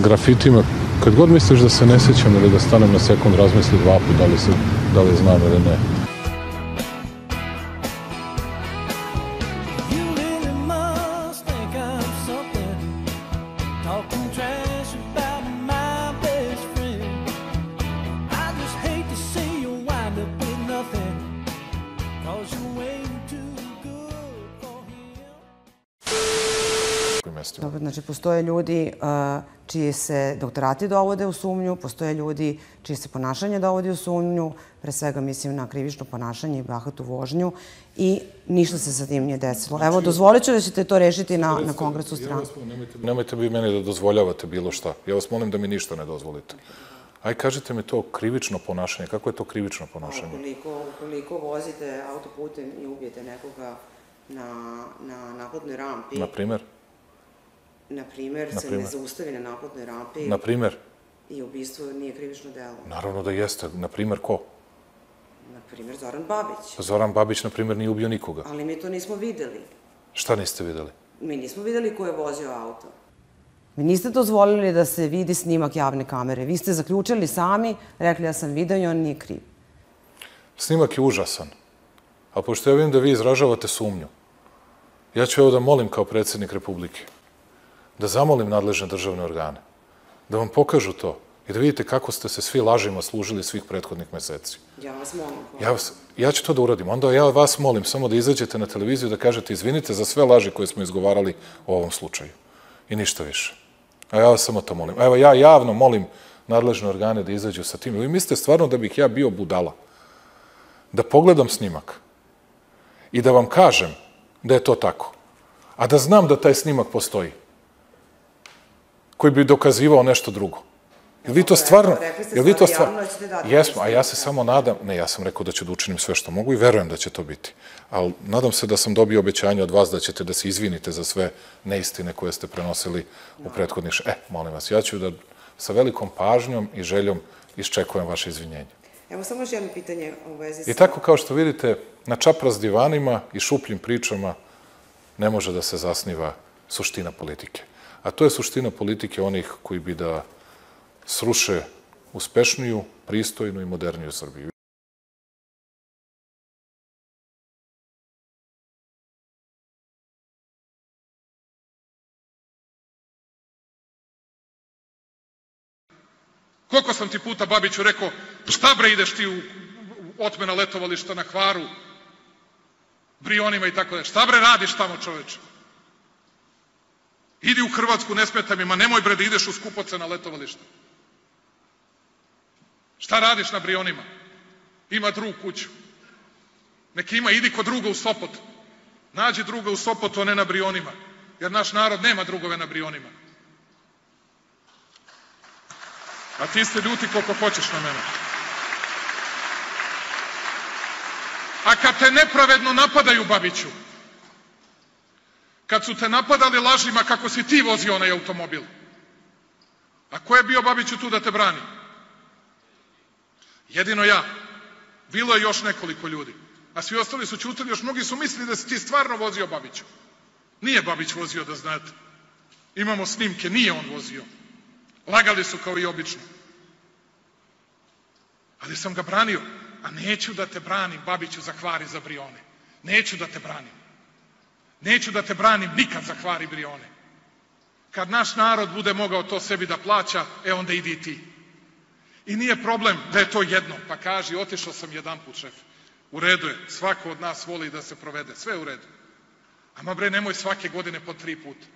grafitima. Kad god misliš da se ne sjećam ili da stanem na sekund, razmisli dva put da li, se, da li znam ili ne. You really must think I'm something. Talking trash about my best friend. I just hate to see you wind up with nothing. Cause you're way too good for him. Dobro, znači postoje ljudi uh, čiji se doktorati dovode u sumnju, postoje ljudi čije se ponašanje dovodi u sumnju, pre svega mislim na krivično ponašanje i bahatu vožnju i ništa se sa tim nije desilo. Evo, dozvolit ću da ćete to rešiti na, na kongresu stranke. Nemojte, nemojte vi meni da dozvoljavate bilo šta. Ja vas molim da mi ništa ne dozvolite. Aj, kažite mi to krivično ponašanje. Kako je to krivično ponašanje? Ukoliko, ukoliko vozite autoputem i ubijete nekoga na, na naplatnoj rampi, Na primer? Na primer, Na se ne zaustavi na naplatnoj rampi Na primer? i ubistvo nije krivično delo. Naravno da jeste. Na primer ko? Na primer, Zoran Babić. Zoran Babić, na primer, nije ubio nikoga. Ali mi to nismo videli. Šta niste videli? Mi nismo videli ko je vozio auto. Vi niste dozvolili da se vidi snimak javne kamere. Vi ste zaključili sami, rekli ja sam video i on nije kriv. Snimak je užasan. A pošto ja vidim da vi izražavate sumnju, ja ću evo da molim kao predsjednik Republike, da zamolim nadležne državne organe, da vam pokažu to i da vidite kako ste se svi lažima služili svih prethodnih meseci. Ja vas molim. Ja, vas, ja ću to da uradim. Onda ja vas molim samo da izađete na televiziju da kažete izvinite za sve laži koje smo izgovarali u ovom slučaju. I ništa više. A ja vas samo to molim. Evo ja javno molim nadležne organe da izađu sa tim. Vi mislite stvarno da bih ja bio budala? Da pogledam snimak i da vam kažem da je to tako. A da znam da taj snimak postoji. Koji bi dokazivao nešto drugo. Jel vi to stvarno... Jel vi to stvarno da Jesmo, a ja se samo nadam... Ne, ja sam rekao da ću da učinim sve što mogu i verujem da će to biti. Ali nadam se da sam dobio obećanje od vas da ćete da se izvinite za sve neistine koje ste prenosili u prethodnih... š- E, molim vas, ja ću da sa velikom pažnjom i željom iščekujem vaše izvinjenje. Evo samo još jedno pitanje u vezi sa... I tako kao što vidite, na čapraz divanima i šupljim pričama ne može da se zasniva suština politike. A to je suština politike onih koji bi da sruše uspešniju, pristojnu i moderniju Srbiju. Koliko sam ti puta, Babiću, rekao, šta bre ideš ti u otmena letovališta na Hvaru, Brionima i tako da. Šta bre radiš tamo, čoveče? Idi u Hrvatsku, ne smeta mi, ma nemoj bre da ideš u skupoce na letovališta. Šta radiš na Brionima? Ima drug kuću. Neki ima, idi kod druga u Sopot. Nađi druga u Sopotu, a ne na Brionima. Jer naš narod nema drugove na Brionima. A ti se ljuti koliko hoćeš na mene. A kad te nepravedno napadaju, Babiću, kad su te napadali lažima kako si ti vozio onaj automobil, a ko je bio, Babiću, tu da te brani? Jedino ja. Bilo je još nekoliko ljudi. A svi ostali su čutili, još mnogi su mislili da si ti stvarno vozio Babiću. Nije Babić vozio, da znate. Imamo snimke, nije on vozio. Lagali su kao i obično. Ali sam ga branio. A neću da te branim, Babiću, za hvari za Brione. Neću da te branim. Neću da te branim nikad za hvari Brione. Kad naš narod bude mogao to sebi da plaća, e onda idi i ti. I nije problem da je to jedno, pa kaži, otišao sam jedan put, šef. U redu je, svako od nas voli da se provede, sve je u redu. Ama bre, nemoj svake godine po tri puta.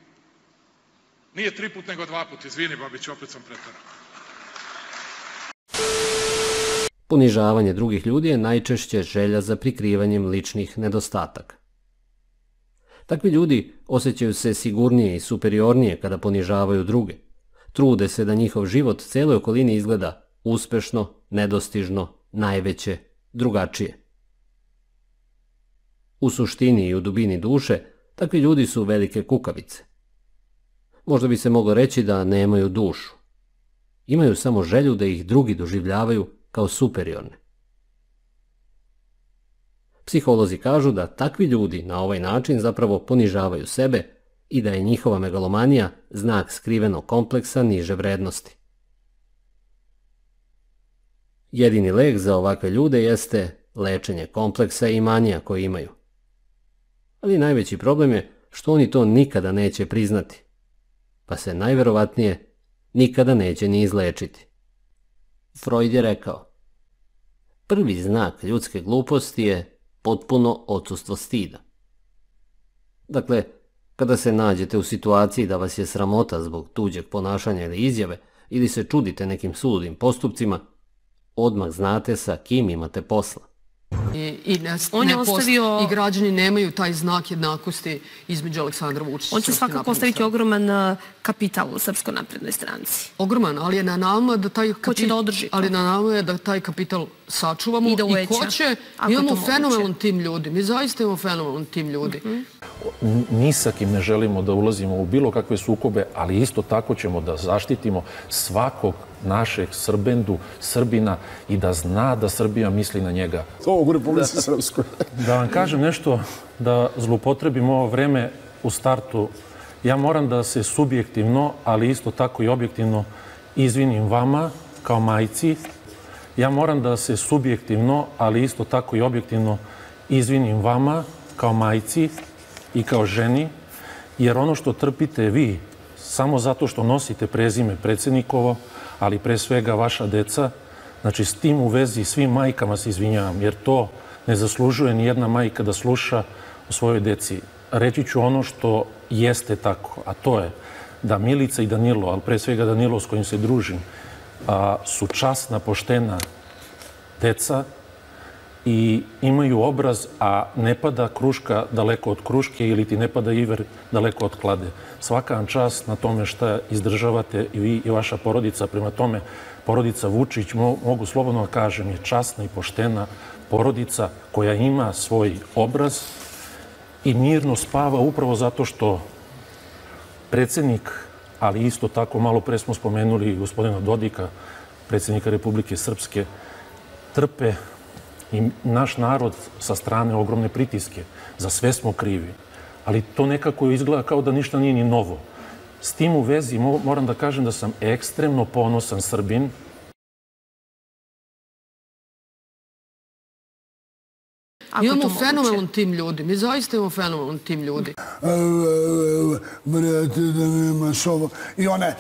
Nije tri put, nego dva put. Izvini, Babić, opet sam pretarao. Ponižavanje drugih ljudi je najčešće želja za prikrivanjem ličnih nedostataka. Takvi ljudi osjećaju se sigurnije i superiornije kada ponižavaju druge. Trude se da njihov život celoj okolini izgleda uspešno, nedostižno, najveće, drugačije. U suštini i u dubini duše, takvi ljudi su velike kukavice. Možda bi se moglo reći da nemaju dušu. Imaju samo želju da ih drugi doživljavaju kao superiorne. Psiholozi kažu da takvi ljudi na ovaj način zapravo ponižavaju sebe i da je njihova megalomanija znak skrivenog kompleksa niže vrednosti. Jedini lek za ovakve ljude jeste lečenje kompleksa i manija koje imaju. Ali najveći problem je što oni to nikada neće priznati, pa se najverovatnije nikada neće ni izlečiti. Freud je rekao, prvi znak ljudske gluposti je potpuno odsustvo stida. Dakle, kada se nađete u situaciji da vas je sramota zbog tuđeg ponašanja ili izjave, ili se čudite nekim suludim postupcima, odmah znate sa kim imate posla. I, i, ne, On je ne post- ostavio- I građani nemaju taj znak jednakosti između Aleksandra Vučića On i će svakako ostaviti ogroman uh, kapital u Srpskoj naprednoj stranci. Ogroman, ali je na nama da taj kapital... Da održi to. Ali na nama je da taj kapital sačuvamo I da uveća, ko će... je imamo fenomenalan tim ljudi. Mi zaista imamo fenomenalan tim ljudi. Mhm. Ni sa kim ne želimo da ulazimo u bilo kakve sukobe, ali isto tako ćemo da zaštitimo svakog našeg Srbendu, Srbina i da zna da Srbija misli na njega. To u Republici Srpskoj. (laughs) Da vam kažem nešto, da zlupotrebim ovo vreme u startu. Ja moram da se subjektivno, ali isto tako i objektivno izvinim vama kao majci. Ja moram da se subjektivno, ali isto tako i objektivno izvinim vama kao majci i kao ženi, jer ono što trpite vi, samo zato što nosite prezime predsednikovo, ali pre svega vaša deca, znači s tim u vezi svim majkama se izvinjavam, jer to ne zaslužuje ni jedna majka da sluša o svojoj deci. Reći ću ono što jeste tako, a to je da Milica i Danilo, ali pre svega Danilo s kojim se družim, a, su časna, poštena deca i imaju obraz, a ne pada kruška daleko od kruške ili ti ne pada iver daleko od klade. Svaka vam čast na tome šta izdržavate i vi i vaša porodica. Prema tome, porodica Vučić, mo- mogu slobodno da kažem, je časna i poštena porodica koja ima svoj obraz i mirno spava upravo zato što predsednik, ali isto tako malo pre smo spomenuli gospodina Dodika, predsednika Republike Srpske, trpe i naš narod sa strane ogromne pritiske. Za sve smo krivi. Ali to nekako izgleda kao da ništa nije ni novo. S tim u vezi mo- moram da kažem da sam ekstremno ponosan Srbin Mi imamo fenomenalan tim ljudi. Mi zaista imamo fenomenalan tim ljudi. Brate, da nemaš ovo. I one,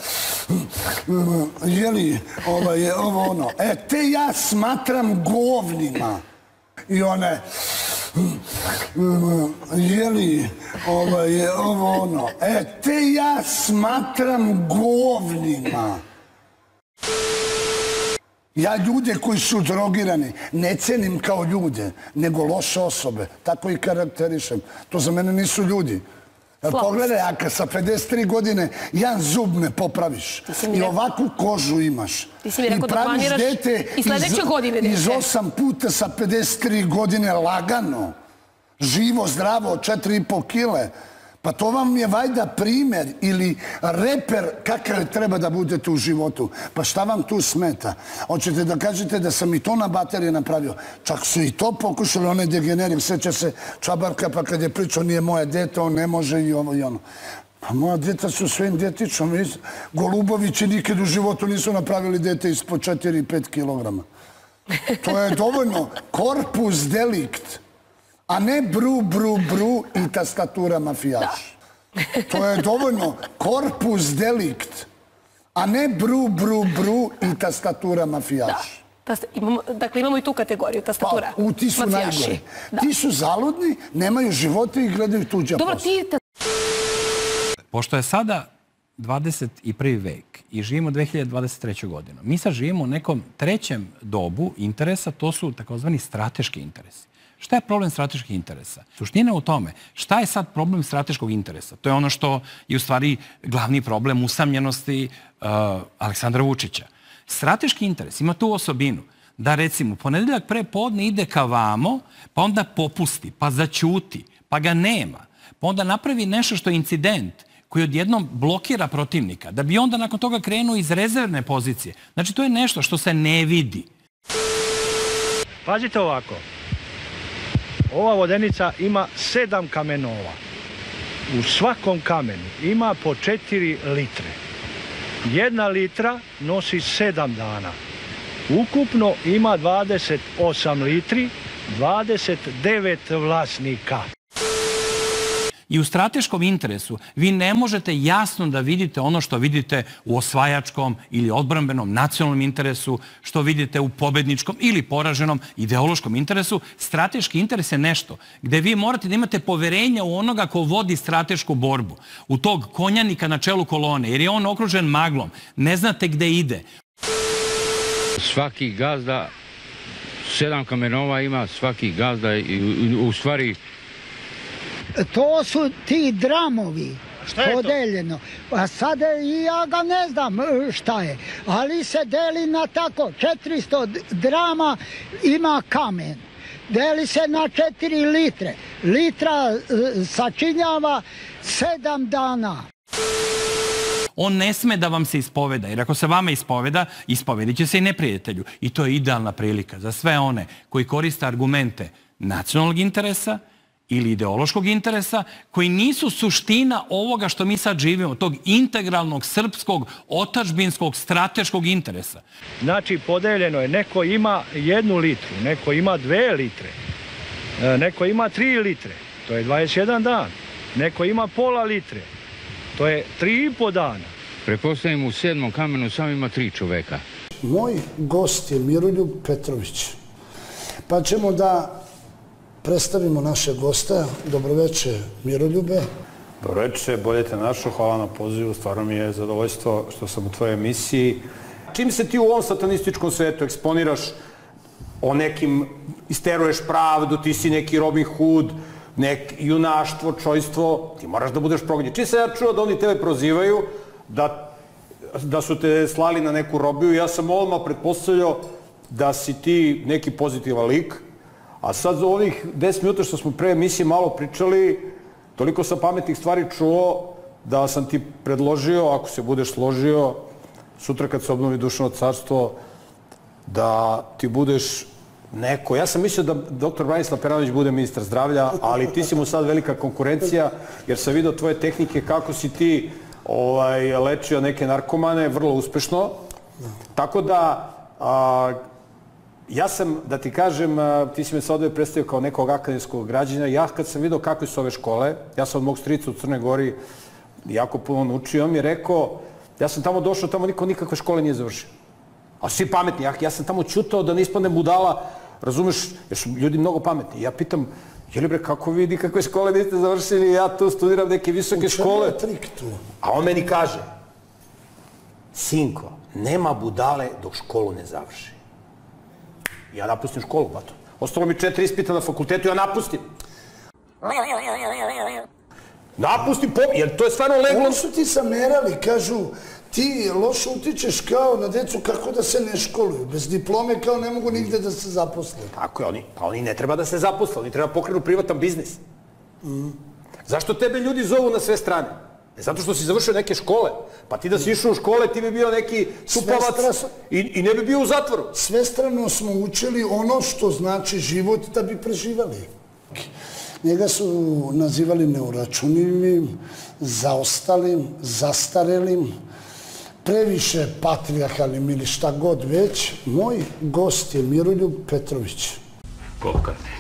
jeli, ovaj, ovo ono. E, te ja smatram govnima. I one, jeli, ovaj, ovo ono. E, te ja smatram govnima. Ja ljude koji su drogirani ne cenim kao ljude, nego loše osobe. Tako i karakterišem. To za mene nisu ljudi. E, Pogledaj, a kad sa 53 godine jedan zub ne popraviš i ovakvu kožu imaš Ti si mi rekao i da planiraš dete i sledeće godine iz osam puta sa 53 godine lagano, živo, zdravo, 4,5 kile, Pa to vam je vajda primer ili reper kakav treba da budete u životu. Pa šta vam tu smeta? Hoćete da kažete da sam i to na baterije napravio? Čak su i to pokušali, one degeneri. Seća se Čabarka, pa kad je pričao nije moje dete, on ne može i ovo i ono. Pa moja djeca su sve identično. Golubovići nikad u životu nisu napravili dete ispod 4-5 kilograma. To je dovoljno. Korpus delikt, a ne bru, bru, bru i tastatura mafijaš. To je dovoljno. Korpus delikt, a ne bru, bru, bru i tastatura mafijaš. Imamo, dakle, imamo i tu kategoriju, tastatura. Pa, u ti su najgore. Da. Ti su zaludni, nemaju živote i gledaju tuđa Dobro, posla. ti... Pošto je sada 21. vek i živimo 2023. godinu, mi sad živimo u nekom trećem dobu interesa, to su takozvani strateški interesi. Šta je problem strateških interesa? Suština je u tome, šta je sad problem strateškog interesa? To je ono što je u stvari glavni problem usamljenosti uh, Aleksandra Vučića. Strateški interes ima tu osobinu da recimo ponedeljak pre podne ide ka vamo, pa onda popusti, pa zaćuti, pa ga nema, pa onda napravi nešto što je incident koji odjednom blokira protivnika, da bi onda nakon toga krenuo iz rezervne pozicije. Znači, to je nešto što se ne vidi. Pazite ovako. Ova vodenica ima sedam kamenova. U svakom kamenu ima po četiri litre. Jedna litra nosi sedam dana. Ukupno ima 28 litri, 29 vlasnika. I u strateškom interesu vi ne možete jasno da vidite ono što vidite u osvajačkom ili odbrambenom nacionalnom interesu, što vidite u pobedničkom ili poraženom ideološkom interesu. Strateški interes je nešto gde vi morate da imate poverenja u onoga ko vodi stratešku borbu, u tog konjanika na čelu kolone, jer je on okružen maglom. Ne znate gde ide. Svaki gazda, sedam kamenova ima svaki gazda i u, u stvari To su ti dramovi. Šta je to? podeljeno. A sada i ja ga ne znam e, šta je. Ali se deli na tako. 400 d- drama ima kamen. Deli se na 4 litre. Litra e, sačinjava 7 dana. On ne sme da vam se ispoveda, jer ako se vama ispoveda, ispovedit će se i neprijatelju. I to je idealna prilika za sve one koji koriste argumente nacionalnog interesa ili ideološkog interesa, koji nisu suština ovoga što mi sad živimo, tog integralnog srpskog, otačbinskog, strateškog interesa. Znači, podeljeno je, neko ima jednu litru, neko ima dve litre, e, neko ima tri litre, to je 21 dan, neko ima pola litre, to je tri i po dana. prepostavimo u sedmom kamenu samo ima tri čoveka. Moj gost je Miroljub Petrović. Pa ćemo da predstavimo naše gosta. Dobroveče, Miroljube. Dobroveče, bolje te našo, hvala na pozivu, stvarno mi je zadovoljstvo što sam u tvojoj emisiji. Čim se ti u ovom satanističkom svetu eksponiraš o nekim, isteruješ pravdu, ti si neki Robin Hood, nek junaštvo, čojstvo, ti moraš da budeš progonjen. Čim sam ja čuo da oni tebe prozivaju, da, da su te slali na neku robiju, ja sam odmah pretpostavljao da si ti neki pozitivan lik, a sad za ovih 10 minuta što smo pre emisije malo pričali, toliko sam pametnih stvari čuo da sam ti predložio, ako se budeš složio, sutra kad se obnovi dušano carstvo, da ti budeš neko. Ja sam mislio da dr. Branislav Peranović bude ministar zdravlja, ali ti si mu sad velika konkurencija, jer sam vidio tvoje tehnike kako si ti ovaj, lečio neke narkomane, vrlo uspešno. Tako da, a, ja sam, da ti kažem, ti si me sad ovdje predstavio kao nekog akademskog građana, ja kad sam vidio kakve su ove škole, ja sam od mog strica u Crnoj Gori jako puno naučio, on mi je rekao, ja sam tamo došao, tamo niko nikakve škole nije završio. A svi pametni, ja, ja sam tamo čutao da ne ispadne budala, razumeš, jer su ljudi mnogo pametni. Ja pitam, je li bre, kako vi nikakve škole niste završili, ja tu studiram neke visoke U čemu škole. je trik tu? A on meni kaže, sinko, nema budale dok školu ne završi. Ja napustim školu, bato. Ostalo mi četiri ispita na fakultetu, ja napustim. Napustim, po... jer to je stvarno leglo... Oni su ti samerali, kažu, ti loše utičeš kao na decu kako da se ne školuju. Bez diplome kao ne mogu nigde da se zaposle. Tako je, oni, pa oni ne treba da se zaposle, oni treba pokrenu privatan biznis. Mm. Zašto tebe ljudi zovu na sve strane? E, zato što si završio neke škole. Pa ti da si išao u škole, ti bi bio neki supavac i, i ne bi bio u zatvoru. Svestrano smo učili ono što znači život da bi preživali. Njega su nazivali neuračunljivim, zaostalim, zastarelim, previše patrijarhalnim ili šta god već, moj gost je Miroljub Petrović. Kokane,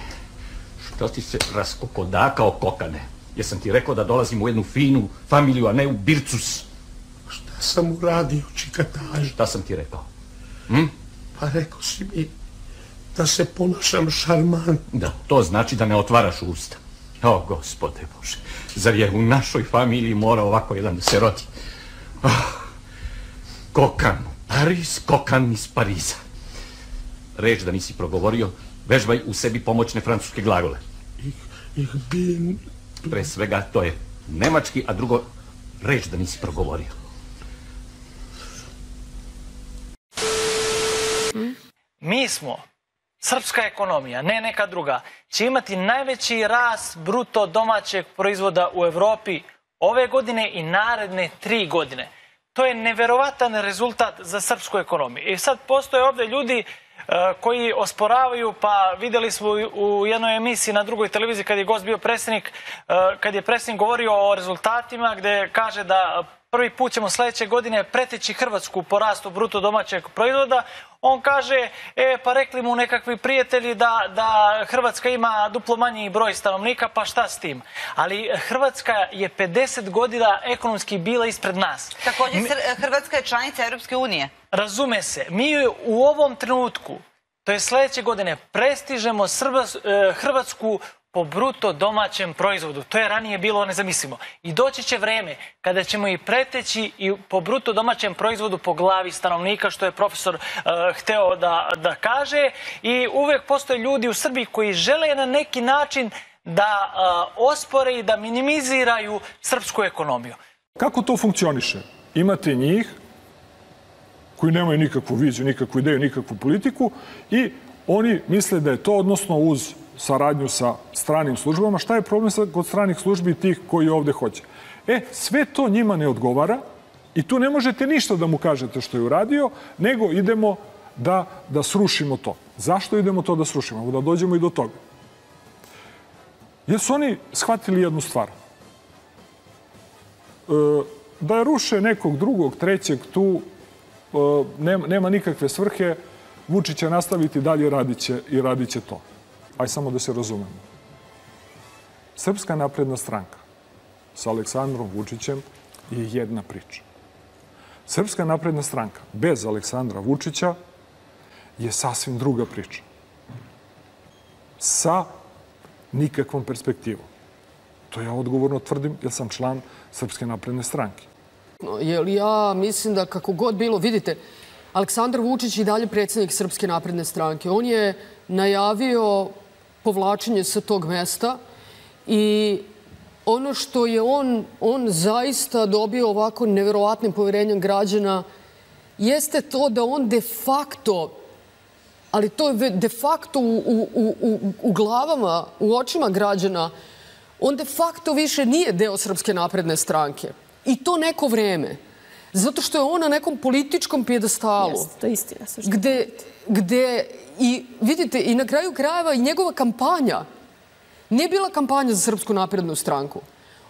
što ti se raskokodakao kokane? Jesam ti rekao da dolazim u jednu finu familiju, a ne u bircus? Šta sam uradio, čikataž? Šta sam ti rekao? Hm? Pa rekao si mi da se ponašam šarmantno. Da, to znači da ne otvaraš usta. O, gospode Bože, zar je u našoj familiji mora ovako jedan da se rodi? Oh, kokan Paris, kokan iz Pariza. Reč da nisi progovorio, vežbaj u sebi pomoćne francuske glagole. Ich, ich bin... Pre svega, to je nemački, a drugo, reč da nisi progovorio. Mi smo, srpska ekonomija, ne neka druga, će imati najveći rast bruto domaćeg proizvoda u Evropi ove godine i naredne tri godine. To je neverovatan rezultat za srpsku ekonomiju. I sad postoje ovde ljudi koji osporavaju, pa videli smo u jednoj emisiji na drugoj televiziji kad je gost bio predsjednik, kad je predsjednik govorio o rezultatima gde kaže da prvi put ćemo sledeće godine preteći Hrvatsku po rastu bruto domaćeg proizvoda, on kaže, e, pa rekli mu nekakvi prijatelji da, da Hrvatska ima duplo manji broj stanovnika, pa šta s tim? Ali Hrvatska je 50 godina ekonomski bila ispred nas. Takođe, Hrvatska je članica Europske unije. Razume se, mi u ovom trenutku, to je sledeće godine, prestižemo Srba, Hrvatsku po bruto domaćem proizvodu. To je ranije bilo nezamislimo. I doći će vreme kada ćemo i preteći i po bruto domaćem proizvodu po glavi stanovnika, što je profesor uh, hteo da, da kaže. I uvek postoje ljudi u Srbiji koji žele na neki način da uh, ospore i da minimiziraju srpsku ekonomiju. Kako to funkcioniše? Imate njih koji nemaju nikakvu viziju, nikakvu ideju, nikakvu politiku i oni misle da je to odnosno uz saradnju sa stranim službama. Šta je problem sa, kod stranih službi tih koji ovde hoće? E, sve to njima ne odgovara i tu ne možete ništa da mu kažete što je uradio, nego idemo da, da srušimo to. Zašto idemo to da srušimo? Da dođemo i do toga. Jer su oni shvatili jednu stvar. E, da ruše nekog drugog, trećeg tu, nema, nema nikakve svrhe, Vučić će nastaviti dalje radiće i radiće to. Aj samo da se razumemo. Srpska napredna stranka sa Aleksandrom Vučićem je jedna priča. Srpska napredna stranka bez Aleksandra Vučića je sasvim druga priča. Sa nikakvom perspektivom. To ja odgovorno tvrdim jer sam član Srpske napredne stranke. Jer ja mislim da kako god bilo, vidite, Aleksandar Vučić i dalje predsednik Srpske napredne stranke. On je najavio povlačenje sa tog mesta i ono što je on, on zaista dobio ovako neverovatnim poverenjem građana jeste to da on de facto ali to je de facto u, u, u, u glavama, u očima građana, on de facto više nije deo Srpske napredne stranke. I to neko vreme. Zato što je on na nekom političkom pjedestalu. Jeste, to je istina. Gde, gde i vidite, i na kraju krajeva i njegova kampanja nije bila kampanja za Srpsku naprednu stranku.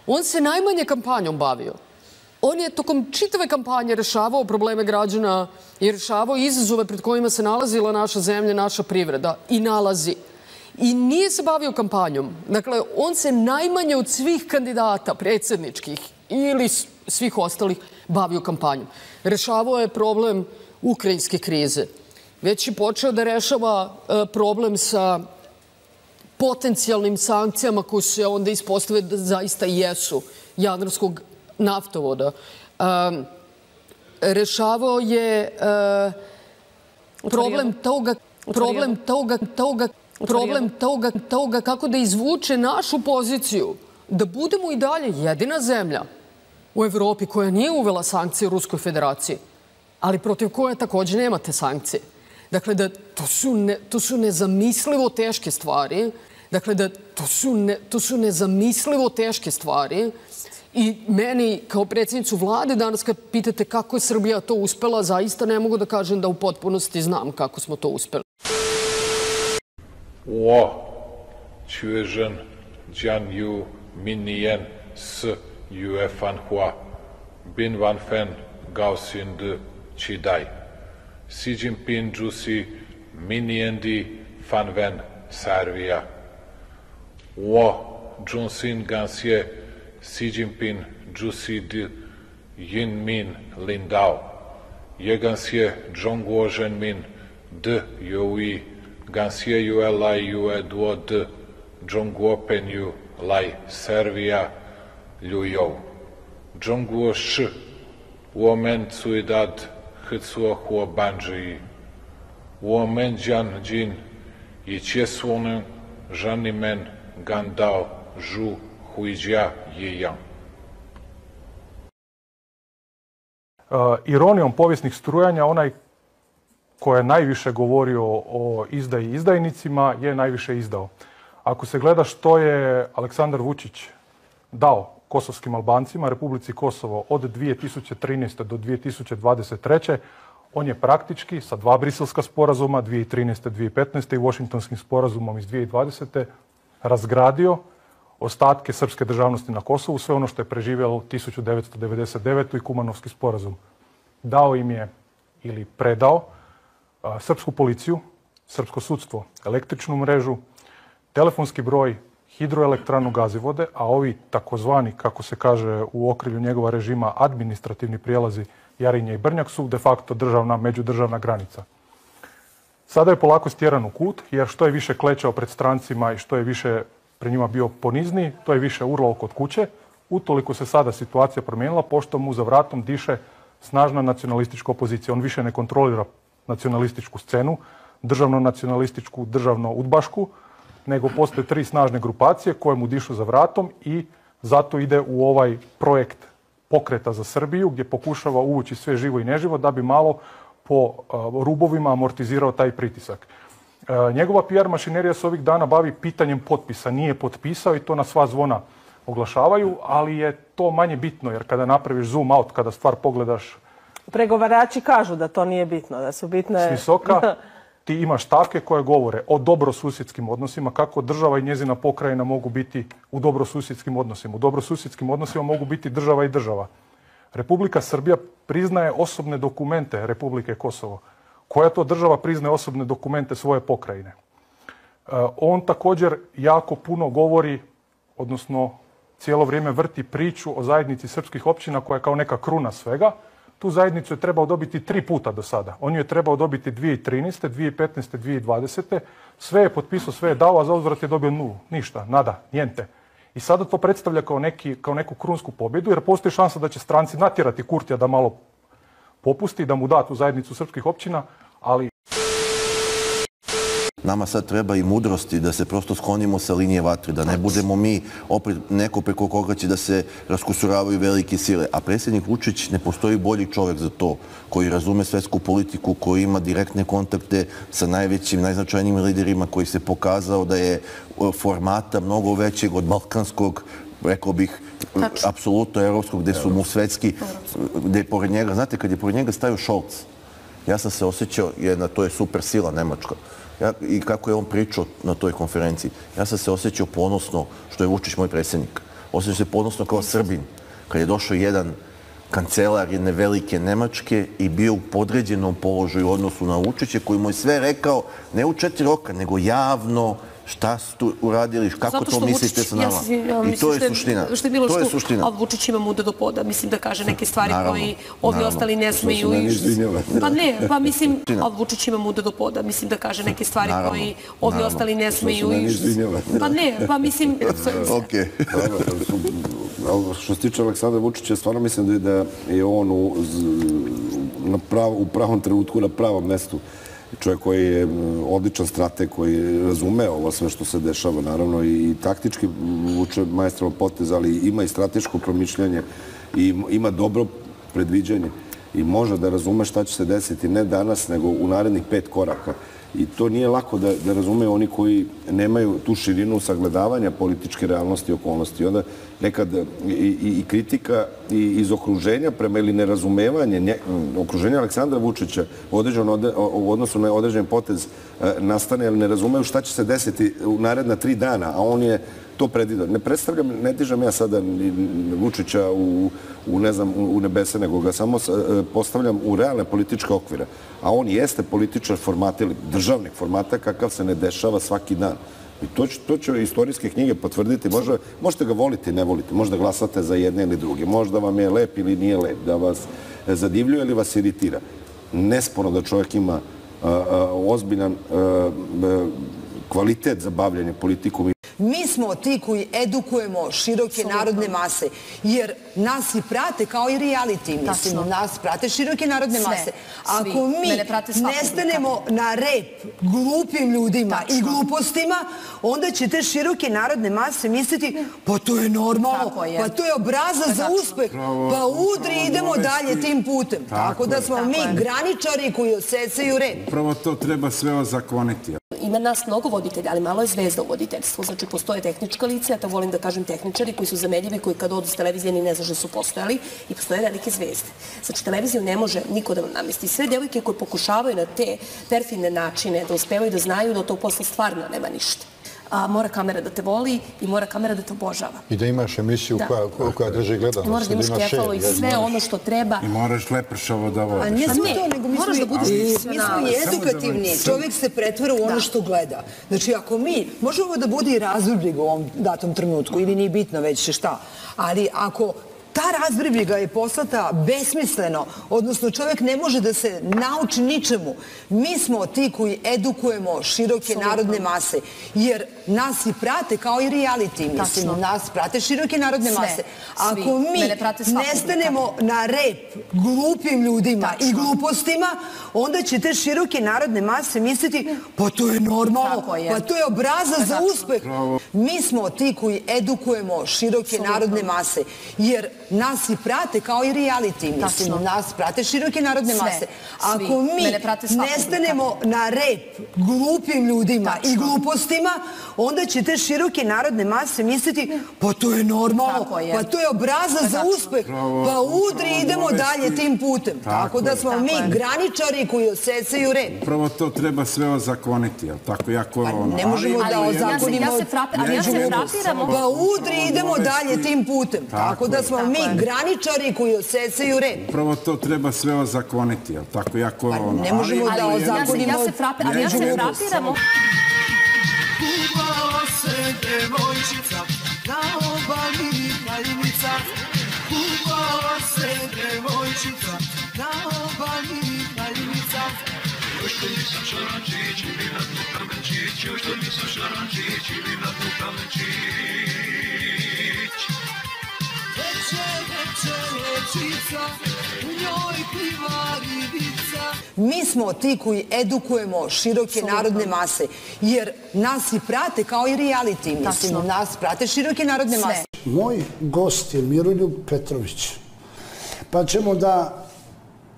On se najmanje kampanjom bavio. On je tokom čitave kampanje rešavao probleme građana i rešavao izazove pred kojima se nalazila naša zemlja, naša privreda i nalazi. I nije se bavio kampanjom. Dakle, on se najmanje od svih kandidata predsedničkih ili svih ostalih bavio kampanjom. Rešavao je problem ukrajinske krize. Već je počeo da rešava e, problem sa potencijalnim sankcijama koje se onda ispostave da zaista jesu Jadranskog naftovoda. Um, rešavao je uh, problem toga problem toga, toga, problem toga, toga kako da izvuče našu poziciju da budemo i dalje jedina zemlja u Evropi koja nije uvela sankcije Ruskoj federaciji, ali protiv koje takođe nemate sankcije. Dakle, da to su, ne, to su nezamislivo teške stvari. Dakle, da to su, ne, to su nezamislivo teške stvari. I meni, kao predsjednicu vlade, danas kad pitate kako je Srbija to uspela, zaista ne mogu da kažem da u potpunosti znam kako smo to uspeli. 我确认将有明年四月份或并完成 Gao Xin De Chi Dai. Xi Jinping Jusi Miniendi Fan Ven Sarvia. Wo Junsin Gansie Xi Jinping Jusi De Yin Min Lindao. Ye Gansie Zhongguo Zhenmin De Yui Gansie Yue Lai Yue Duo De Zhongguo Pen Yu Lai Servia Liu You. Zhongguo Shi 我 Gansieju Elaju Eduod Džonguopenju Laj Servija Ljujov. Džonguo Š Uomen Cuidad Hcuo Huo Banji Uomen Đan Đin i Qesuonen Žanimen Gandao Žu Huiđja Jijan. Uh, ironijom povijesnih strujanja onaj ko je najviše govorio o izdaji izdajnicima je najviše izdao. Ako se gleda što je Aleksandar Vučić dao kosovskim Albancima, Republici Kosovo od 2013. do 2023. On je praktički sa dva briselska sporazuma 2013. 2015. i Washingtonskim sporazumom iz 2020. razgradio ostatke srpske državnosti na Kosovu, sve ono što je preživjelo 1999. i Kumanovski sporazum. Dao im je ili predao srpsku policiju, srpsko sudstvo, električnu mrežu, telefonski broj, hidroelektranu gazivode, a ovi takozvani, kako se kaže u okrilju njegova režima, administrativni prijelazi Jarinje i Brnjak su de facto državna, međudržavna granica. Sada je polako stjeran u kut, jer što je više klečao pred strancima i što je više pre njima bio ponizniji, to je više urlao kod kuće. Utoliko se sada situacija promijenila, pošto mu za vratom diše snažna nacionalistička opozicija. On više ne kontrolira nacionalističku scenu, državno-nacionalističku, državno-udbašku, nego postoje tri snažne grupacije koje mu dišu za vratom i zato ide u ovaj projekt pokreta za Srbiju gdje pokušava uvući sve živo i neživo da bi malo po uh, rubovima amortizirao taj pritisak. Uh, njegova PR mašinerija se ovih dana bavi pitanjem potpisa. Nije potpisao i to na sva zvona oglašavaju, ali je to manje bitno jer kada napraviš zoom out, kada stvar pogledaš Pregovarači kažu da to nije bitno, da su bitne... s visoka, (laughs) ti imaš stavke koje govore o dobrosusjedskim odnosima, kako država i njezina pokrajina mogu biti u dobrosusjedskim odnosima. U dobrosusjedskim odnosima mogu biti država i država. Republika Srbija priznaje osobne dokumente Republike Kosovo. Koja to država priznaje osobne dokumente svoje pokrajine? E, on također jako puno govori, odnosno cijelo vrijeme vrti priču o zajednici srpskih općina koja je kao neka kruna svega. Tu zajednicu je trebao dobiti tri puta do sada. On ju je trebao dobiti 2013. 2015. 2020. Sve je potpisao, sve je dao, a za uzvrat je dobio nulu. Ništa, nada, njente. I sada to predstavlja kao, neki, kao neku krunsku pobjedu, jer postoji šansa da će stranci natjerati Kurtija da malo popusti, da mu da tu zajednicu srpskih općina, ali Nama sad treba i mudrosti da se prosto sklonimo sa linije vatre, da ne budemo mi opet neko preko koga će da se raskusuravaju velike sile. A predsjednik Vučić ne postoji bolji čovjek za to, koji razume svetsku politiku, koji ima direktne kontakte sa najvećim, najznačajnijim liderima, koji se pokazao da je formata mnogo većeg od balkanskog rekao bih, apsolutno evropskog, gde su mu svetski, gde je pored njega, znate, kad je pored njega stavio Šolc, ja sam se osjećao, jedna, to je super sila Nemačka, ja, i kako je on pričao na toj konferenciji, ja sam se osjećao ponosno što je Vučić moj predsjednik. Osjećao se ponosno kao Srbin, kad je došao jedan kancelar jedne velike Nemačke i bio u podređenom položaju u odnosu na Vučića, koji mu je sve rekao, ne u četiri roka, nego javno, šta ste tu uradili, kako to mislite sa nama. Ja, I to je što suština. Što je bilo To je suština. a Vučić ima muda do poda, mislim da kaže neke stvari Naravno, koji ovi naravno. ostali ne smeju. Pa ne, pa mislim, a Vučić ima muda do poda, mislim da kaže neke stvari koji ovi ostali ne smeju. Pa ne, pa mislim, (laughs) Okej. Ali što se tiče Aleksandra Vučića, stvarno mislim da je, da je on u pravom trenutku na pravom mestu. Čovjek koji je odličan strateg, koji razume ovo sve što se dešava, naravno, i, taktički vuče majstrovo potez, ali ima i strateško promišljanje i im- ima dobro predviđanje i može da razume šta će se desiti ne danas, nego u narednih pet koraka. I to nije lako da, da razumeju oni koji nemaju tu širinu sagledavanja političke realnosti i okolnosti. I onda nekad i, i, i kritika i iz okruženja prema ili nerazumevanje nje, m, okruženja Aleksandra Vučića određen, ode, u odnosu na određen potez e, nastane, jer ne razumeju šta će se desiti u naredna tri dana, a on je to predvideo. Ne predstavljam, ne dižem ja sada ni Vučića u, u ne znam, u nebesa, nego ga samo e, postavljam u realne političke okvire. A on jeste političar formata ili državnih formata kakav se ne dešava svaki dan. I to, će, to će istorijske knjige potvrditi. Može, možete ga voliti, ne volite. Možda glasate za jedne ili druge. Možda vam je lep ili nije lep. Da vas e, zadivljuje ili vas iritira. Nesporno da čovjek ima a, a, ozbiljan a, b- kvalitet za bavljanje politikom. Mi smo ti koji edukujemo široke narodne mase, jer nas i prate kao i reality, mislim, Tačno. nas prate široke narodne Sve, mase. svi. Ako mi Mene prate svakog ne stanemo na rep glupim ljudima i glupostima, onda će te široke narodne mase misliti, pa to je normalno, je. pa to je obraza za uspeh, pa udri, idemo dovesti- dalje tim putem. Tako, Tako da smo Tako mi je. graničari koji osecaju red. Upravo to treba sve ozakoniti. Ima nas mnogo voditelja, ali malo je zvezda u voditeljstvu. Znači, postoje tehnička lica, ja to volim da kažem tehničari koji su zameljivi, koji kad odu s televizije ni ne znaš da su postojali i postoje velike zvezde. Znači, televiziju ne može niko da vam namesti. Sve devojke koje pokušavaju na te perfidne načine da uspevaju da znaju da od tog posla stvarno nema ništa. A, mora kamera da te voli i mora kamera da te obožava. I da imaš emisiju Da. koja, koja, drži gledanost. Moraš da imaš share, kefalo i sve ono što treba. I moraš lepršavo da A vodiš. ne samo to, nego mi smo, moraš da i- budeš mi smo i da edukativni. vam- Čovjek se pretvara u ono Da. što gleda. Znači, ako mi, može ovo da bude i razvrbljiga u ovom datom trenutku, ili nije bitno već šta, ali ako ta razvrbljiga je poslata besmisleno, odnosno čovjek ne može da se nauči ničemu. Mi smo ti koji edukujemo široke narodne mase, jer nas i prate kao i reality, mislim, Tačno. nas prate široke narodne Sve, mase. svi. Ako mi Mene prate svakog ne stanemo na rep glupim ljudima i glupostima, onda će te široke narodne mase misliti, pa to je normalno, je. pa to je obraza za uspeh. Mi smo ti koji edukujemo široke narodne mase, jer nas i prate kao i reality, mislim, Tačno. nas prate široke narodne Sve, mase. svi. Ako mi Mene prate svakog ne stanemo na rep glupim ljudima i Tačno. glupostima, onda će te široke narodne mase misliti, pa to je normalno, je. pa to je obraza za Tačno. uspeh, pa udri, upravo idemo dovesti- dalje tim putem. Tako, Tako da smo Tako mi je. graničari koji osecaju red. Upravo to treba sve ozakoniti, jel tako? Jako Pa ono. ne možemo ali- da ozakonimo ja se ja se frapiram. Pa udri, idemo dalje tim putem. Tako, da smo mi je. graničari koji osecaju red. Upravo to treba sve ozakoniti, jel tako? Jako Pa ono. ne možemo da Ali ja se, ozakonimo ja se frapi, ali ja se frapiram. Kuvala se devojčica na obali Haljinica. Kuvala se devojčica na obali Haljinica. Još to nisam šarančić, ili na tu kamenčić, još to nisam šarančić, ili na tu kamenčić. Veče, večica, u njoj pliva ribica. Mi smo ti koji edukujemo široke narodne mase, jer nas i prate kao i reality, mislim, Tačno. nas prate široke narodne Sve. mase. Moj gost je Miroljub Petrović. Pa ćemo da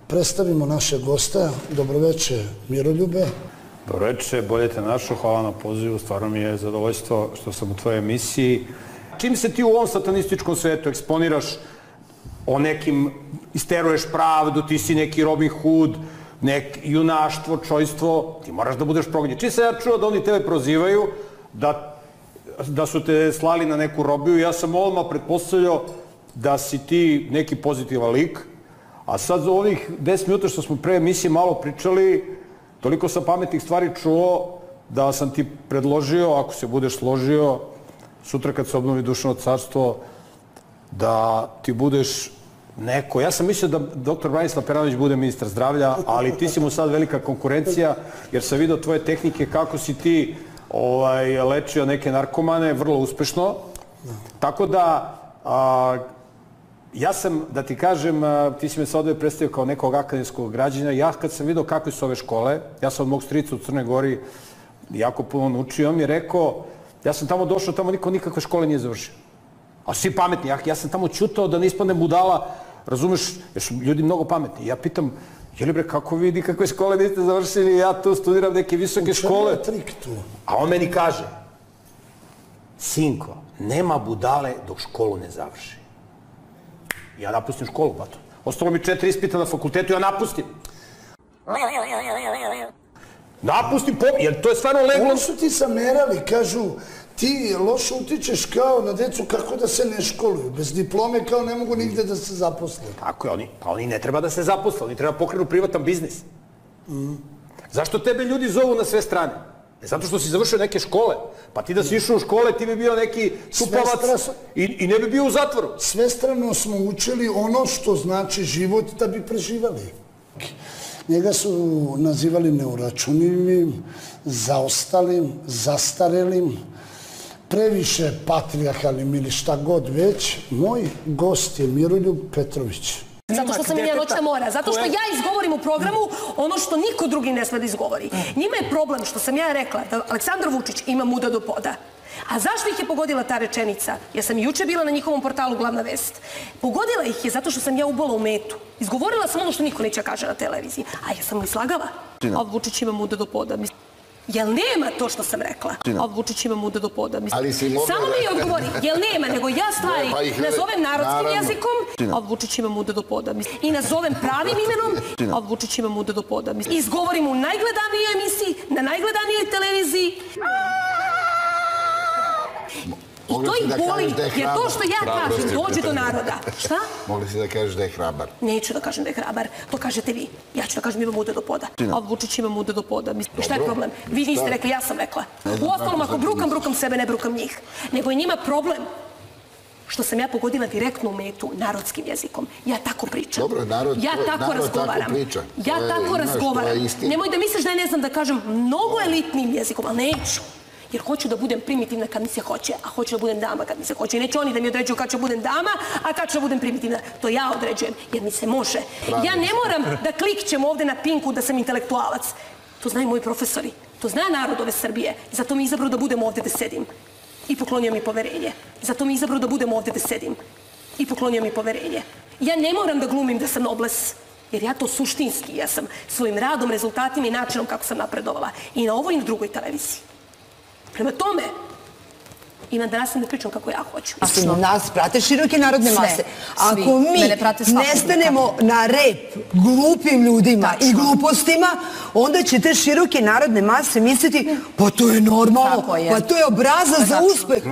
predstavimo naše gosta. Dobroveče, Miroljube. Dobroveče, bolje te našo, hvala na pozivu, stvarno mi je zadovoljstvo što sam u tvojoj emisiji. Čim se ti u ovom satanističkom svetu eksponiraš o nekim, isteruješ pravdu, ti si neki Robin Hood, nek junaštvo, čojstvo, ti moraš da budeš progonjen. Čim sam ja čuo da oni tebe prozivaju, da, da su te slali na neku robiju, ja sam odmah pretpostavljao da si ti neki pozitivan lik, a sad za ovih 10 minuta što smo pre emisije malo pričali, toliko sam pametnih stvari čuo da sam ti predložio, ako se budeš složio, sutra kad se obnovi dušano carstvo, da ti budeš neko. Ja sam mislio da dr. Branislav Peranović bude ministar zdravlja, ali ti si mu sad velika konkurencija, jer sam vidio tvoje tehnike kako si ti ovaj, lečio neke narkomane, vrlo uspešno. Tako da, a, ja sam, da ti kažem, ti si me sad ovdje predstavio kao nekog akademskog građana, ja kad sam vidio kakve su ove škole, ja sam od mog strica u Crnoj Gori jako puno naučio, on mi je rekao, ja sam tamo došao, tamo niko nikakve škole nije završio. A svi pametni, ja, ja sam tamo čutao da ne ispadne budala, razumeš, jer su ljudi mnogo pametni. Ja pitam, je li bre, kako vi nikakve škole niste završili, ja tu studiram neke visoke U škole. je trik tu? A on meni kaže, sinko, nema budale dok školu ne završi. Ja napustim školu, pa to. Ostalo mi četiri ispita na fakultetu, ja napustim. Napustim, po... jer to je stvarno leglo. Oni su ti zamerali, kažu, ti loše utičeš kao na decu kako da se ne školuju. Bez diplome kao ne mogu nigde da se zaposle. Tako je, oni, pa oni ne treba da se zaposle, oni treba pokrenu privatan biznis. Mm. Zašto tebe ljudi zovu na sve strane? Ne zato što si završio neke škole. Pa ti da si išao u škole, ti bi bio neki supavac i, i ne bi bio u zatvoru. Svestrano smo učili ono što znači život da bi preživali. Njega su nazivali neuračunivim, zaostalim, zastarelim, previše patrijarhalnim ili šta god već. Moj gost je Miroljub Petrović. Zato što sam ja noćna mora. Zato što ja izgovorim u programu ono što niko drugi ne sme da izgovori. Njima je problem što sam ja rekla da Aleksandar Vučić ima muda do poda. A zašto ih je pogodila ta rečenica? Ja sam juče bila na njihovom portalu Glavna vest. Pogodila ih je zato što sam ja ubola u metu. Izgovorila sam ono što niko neće da kaže na televiziji. A ja sam li slagala? A Vučić ima muda do poda. Jel nema to što sam rekla? A Vučić ima muda do poda. Samo mi da- odgovori, jel nema, nego ja stvari pa ih nazovem narodskim naravno. jezikom, a Vučić ima muda do poda. Mis- I nazovem pravim imenom, a Vučić ima muda do poda. Mis- I izgovorim u najgledanijoj emisiji, na najgledanijoj televiziji. I Mogla to ih da boli, da je jer to što ja Hrabrost kažem dođe do naroda. Šta? Mogli si da kažeš da je hrabar. Neću da kažem da je hrabar, to kažete vi. Ja ću da kažem ima muda do poda. A Vučić ima muda do poda. Šta je problem? Vi niste rekli, ja sam rekla. U ostalom, ako brukam, brukam sebe, ne brukam njih. Nego je njima problem što sam ja pogodila direktno u metu narodskim jezikom. Ja tako pričam. Dobro, narod- ja tako narod tako razgovaram. priča. Ja je, tako razgovaram. Nemoj da misliš da ja ne znam da kažem mnogo elitnim jezikom, ali neću. Jer hoću da budem primitivna kad mi se hoće, a hoću da budem dama kad mi se hoće. I neće oni da mi određuju kad ću da budem dama, a kad ću da budem primitivna. To ja određujem, jer mi se može. Ja ne moram da klikćem ovde na pinku da sam intelektualac. To znaju moji profesori. To zna narod ove Srbije. Zato mi izabrao da budem ovde da sedim. I poklonio mi poverenje. Zato mi izabrao da budem ovde da sedim. I poklonio mi poverenje. Ja ne moram da glumim da sam nobles. Jer ja to suštinski jesam. Svojim radom, rezultatima i načinom kako sam napredovala. I na ovoj i na drugoj televiziji. 那么倒霉。Imam da nastavim da pričam kako ja hoću. Mislim, nas prate široke narodne Sve, mase. svi. Ako mi Mene prate svakog ne stanemo na rep glupim ljudima i glupostima, onda će te široke narodne mase misliti pa to je normalno, je. pa to je obraza za uspeh.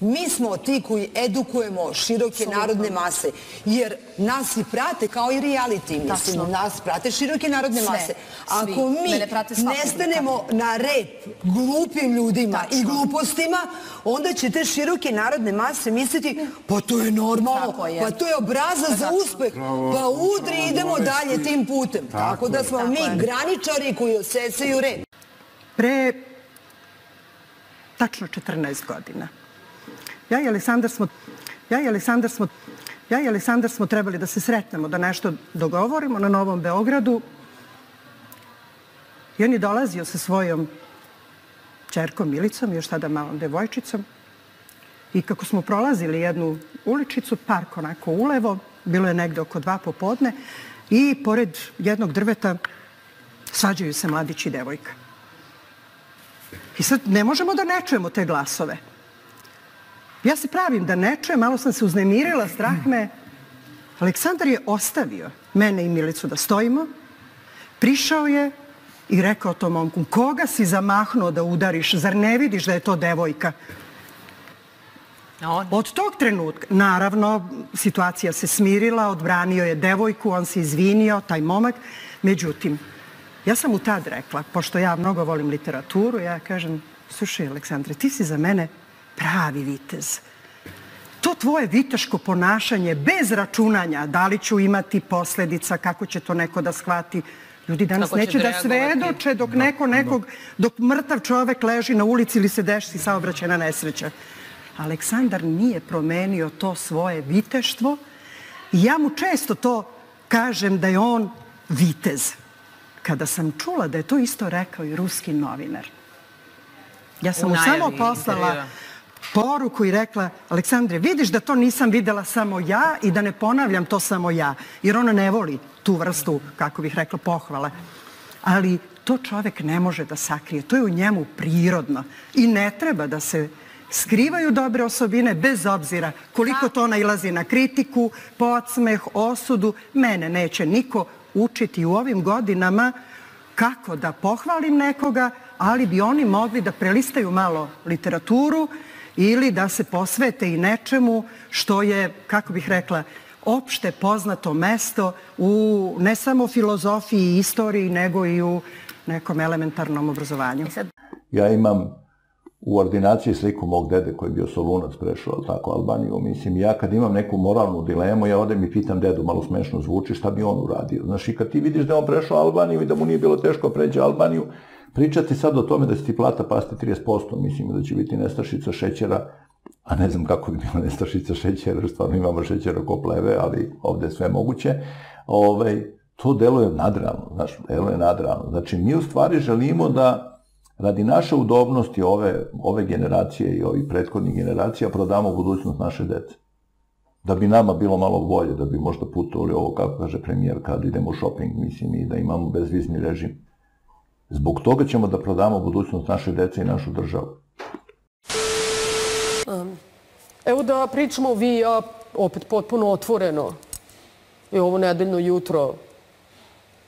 Mi smo ti koji edukujemo široke narodne mase, jer nas i prate kao i reality, mislim, Tačno. nas prate široke narodne Sve, mase. svi. Ako mi Mene prate svakog ne stanemo na rep glupim ljudima i glupostima, onda će te široke narodne mase misliti pa to je normalno, je. pa to je obraza za uspeh, pa udri idemo dalje tim putem. Tako da smo mi graničari koji osecaju rep. Pre tačno 14 godina. Ja i Aleksandar smo, ja i Aleksandar smo, ja i Aleksandar smo trebali da se sretnemo, da nešto dogovorimo na Novom Beogradu. I on je dolazio sa svojom čerkom Milicom, još tada malom devojčicom. I kako smo prolazili jednu uličicu, park onako ulevo, bilo je negde oko dva popodne, i pored jednog drveta svađaju se mladić i devojka. I sad ne možemo da ne čujemo te glasove. Ja se pravim da ne čujem, malo sam se uznemirila, strah me. Aleksandar je ostavio mene i Milicu da stojimo, prišao je i rekao tom momku, koga si zamahnuo da udariš, zar ne vidiš da je to devojka? Od tog trenutka, naravno, situacija se smirila, odbranio je devojku, on se izvinio, taj momak. Međutim, ja sam mu tad rekla, pošto ja mnogo volim literaturu, ja kažem, slušaj, Aleksandre, ti si za mene pravi vitez. To tvoje viteško ponašanje, bez računanja, da li ću imati posledica, kako će to neko da shvati, Ljudi danas neće da reagovati? svedoče dok neko nekog, dok mrtav čovek leži na ulici ili se desi saobraćajna nesreća. Aleksandar nije promenio to svoje viteštvo i ja mu često to kažem da je on vitez. Kada sam čula da je to isto rekao i ruski novinar, ja sam mu samo poslala intervjua. poruku i rekla, Aleksandre, vidiš da to nisam videla samo ja i da ne ponavljam to samo ja, jer ona ne voli tu vrstu, kako bih rekla, pohvale. Ali to čovek ne može da sakrije, to je u njemu prirodno i ne treba da se skrivaju dobre osobine bez obzira koliko to nailazi na kritiku, podsmeh, osudu. Mene neće niko učiti u ovim godinama kako da pohvalim nekoga, ali bi oni mogli da prelistaju malo literaturu ili da se posvete i nečemu što je, kako bih rekla, opšte poznato mesto u ne samo filozofiji i istoriji, nego i u nekom elementarnom obrazovanju. Ja imam u ordinaciji sliku mog dede koji je bio Solunac prešao tako Albaniju. Mislim, ja kad imam neku moralnu dilemu, ja odem i pitam dedu, malo smešno zvuči, šta bi on uradio. Znaš, i kad ti vidiš da je on prešao Albaniju i da mu nije bilo teško pređe Albaniju, pričati sad o tome da će ti plata pasti 30%, mislim da će biti nestašica šećera, a ne znam kako bi bila nestašica šećera, stvarno imamo šećera ko pleve, ali ovde je sve moguće. Ovaj, to deluje nadrealno, znaš, deluje nadrealno. Znači, mi u stvari želimo da radi naše udobnosti ove, ove generacije i ovih prethodnih generacija prodamo budućnost naše dece. Da bi nama bilo malo bolje, da bi možda putovali ovo, kako kaže premijer, kad idemo u shopping, mislim, i da imamo bezvizni režim. Zbog toga ćemo da prodamo budućnost naše dece i našu državu. Evo da pričamo vi ja opet potpuno otvoreno i ovo nedeljno jutro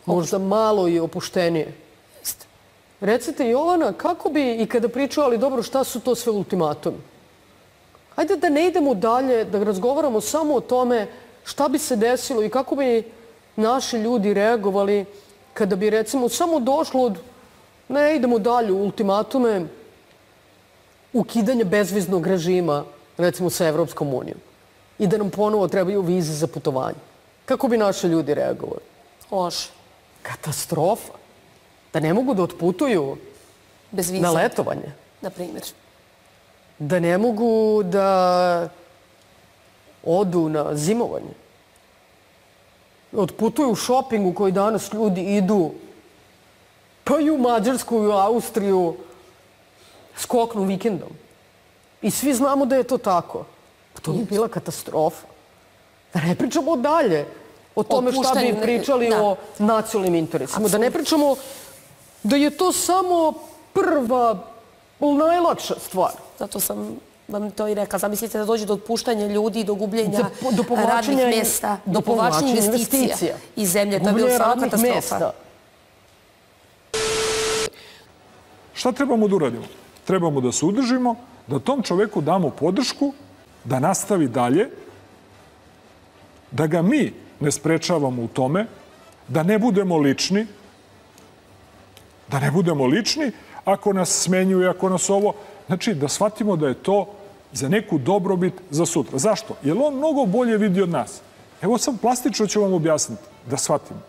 možda malo i opuštenije. Recite Jovana, kako bi i kada pričaju, ali dobro, šta su to sve ultimatumi? Hajde da ne idemo dalje, da razgovaramo samo o tome šta bi se desilo i kako bi naši ljudi reagovali kada bi recimo samo došlo od, ne idemo dalje ultimatume, ukidanje bezviznog režima, recimo sa Evropskom unijom i da nam ponovo trebaju vize za putovanje. Kako bi naši ljudi reagovali? Loše. Katastrofa. Da ne mogu da otputuju Bez vize. na letovanje. Na primjer. Da ne mogu da odu na zimovanje. Otputuju u šoping u koji danas ljudi idu pa i u Mađarsku i u Austriju skoknu vikendom. I svi znamo da je to tako. Pa to bi bila katastrofa. Da ne pričamo dalje o tome šta bi pričali da. o nacionalnim interesima. Da ne pričamo da je to samo prva, najlakša stvar. Zato sam vam to i rekla. Zamislite da dođe do otpuštanja ljudi, do gubljenja do povlačenja radnih mesta, do do povlačenja investicija investicija. iz zemlje. To je bilo samo katastrofa. mesta. Šta trebamo da uradimo? Trebamo da se udržimo, da tom čoveku damo podršku, da nastavi dalje, da ga mi ne sprečavamo u tome, da ne budemo lični, da ne budemo lični, ako nas smenjuje, ako nas ovo, znači da shvatimo da je to za neku dobrobit za sutra. Zašto? Jer on mnogo bolje vidi od nas. Evo sam plastično ću vam objasniti, da shvatimo.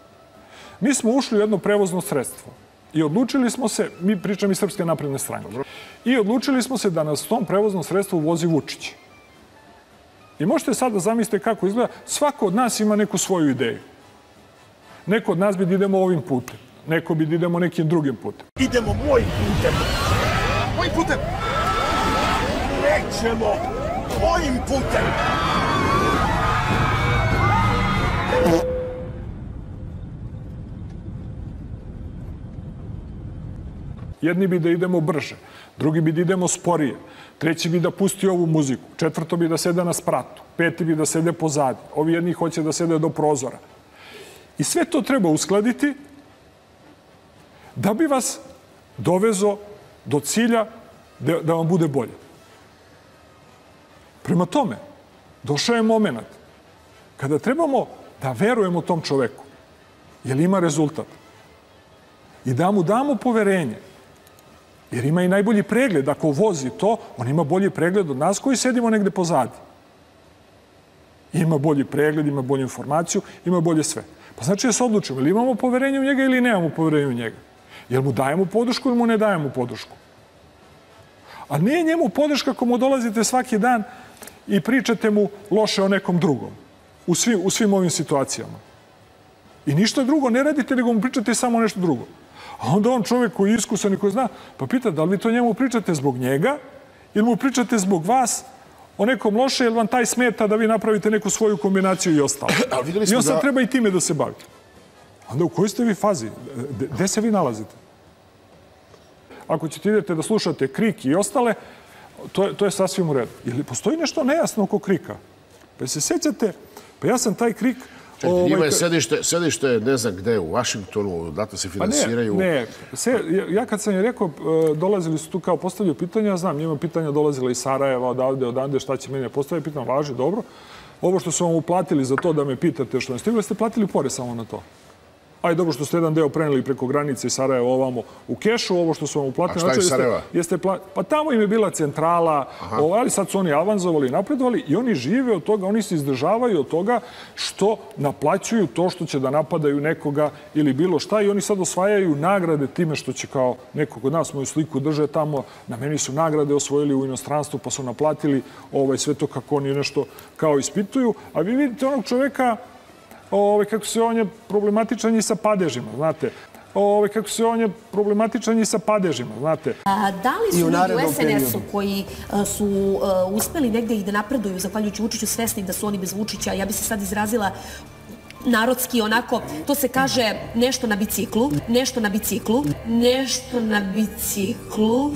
Mi smo ušli u jedno prevozno sredstvo i odlučili smo se, mi pričam iz Srpske napredne stranke, i odlučili smo se da nas tom prevoznom sredstvu vozi Vučić. I možete sad da zamislite kako izgleda. Svako od nas ima neku svoju ideju. Neko od nas bi da idemo ovim putem. Neko bi da idemo nekim drugim putem. Idemo mojim putem. Mojim putem. Nećemo mojim putem. Jedni bi da idemo brže, drugi bi da idemo sporije, treći bi da pusti ovu muziku, četvrto bi da sede na spratu, peti bi da sede pozadi, ovi jedni hoće da sede do prozora. I sve to treba uskladiti da bi vas dovezo do cilja da, da vam bude bolje. Prema tome, došao je moment kada trebamo da verujemo tom čoveku, jer ima rezultat. I da mu damo poverenje. Jer ima i najbolji pregled. Ako vozi to, on ima bolji pregled od nas koji sedimo negde pozadi. Ima bolji pregled, ima bolju informaciju, ima bolje sve. Pa znači da se odlučimo, ili imamo poverenje u njega ili nemamo poverenje u njega. Jel mu dajemo podršku ili mu ne dajemo podršku. A ne njemu podrška ako mu dolazite svaki dan i pričate mu loše o nekom drugom. U svim, u svim ovim situacijama. I ništa drugo ne radite, nego mu pričate samo nešto drugo. A onda on čovjek koji je iskusan i koji zna, pa pita da li vi to njemu pričate zbog njega ili mu pričate zbog vas o nekom loše, ili vam taj smeta da vi napravite neku svoju kombinaciju i ostalo. (clears throat) I on sad da- treba i time da se bavi. Onda u kojoj ste vi fazi? De- Gde se vi nalazite? Ako ćete idete da slušate krik i ostale, to je, to je sasvim u redu. Ili postoji nešto nejasno oko krika? Pa se sećate, pa ja sam taj krik Čekajte, Ovaj, njima je sedište, sedište ne znam gde, u Vašingtonu, dakle se Pa ne, finansiraju. ne. Se, ja- kad sam je rekao, e, dolazili su tu kao postavljaju pitanja, ja znam, njima pitanja dolazila iz Sarajeva, odavde, odande, šta će mene postaviti, pitam, važi, dobro. Ovo što su vam uplatili za to da me pitate što vam stiglo, ste platili porez samo na to. Aj, dobro što ste jedan deo preneli preko granice Sarajeva ovamo u kešu, ovo što su vam uplatili. A šta iz jeste- Sarajeva? Jeste pla... Pa tamo im je bila centrala, ovaj, ali sad su oni avanzovali, napredovali i oni žive od toga, oni se izdržavaju od toga što naplaćuju to što će da napadaju nekoga ili bilo šta i oni sad osvajaju nagrade time što će kao neko kod nas moju sliku drže tamo, na meni su nagrade osvojili u inostranstvu pa su naplatili ovaj, sve to kako oni nešto kao ispituju. A vi vidite onog čoveka Ove, kako se on je problematičan i sa padežima, znate. Ove, kako se on je problematičan i sa padežima, znate. A, da li su u ljudi u SNS-u koji a, su a, uspeli negde i da napreduju, zahvaljujući Vučiću, svesni da su oni bez Vučića, ja bi se sad izrazila narodski onako, to se kaže nešto na biciklu, nešto na biciklu, nešto na biciklu.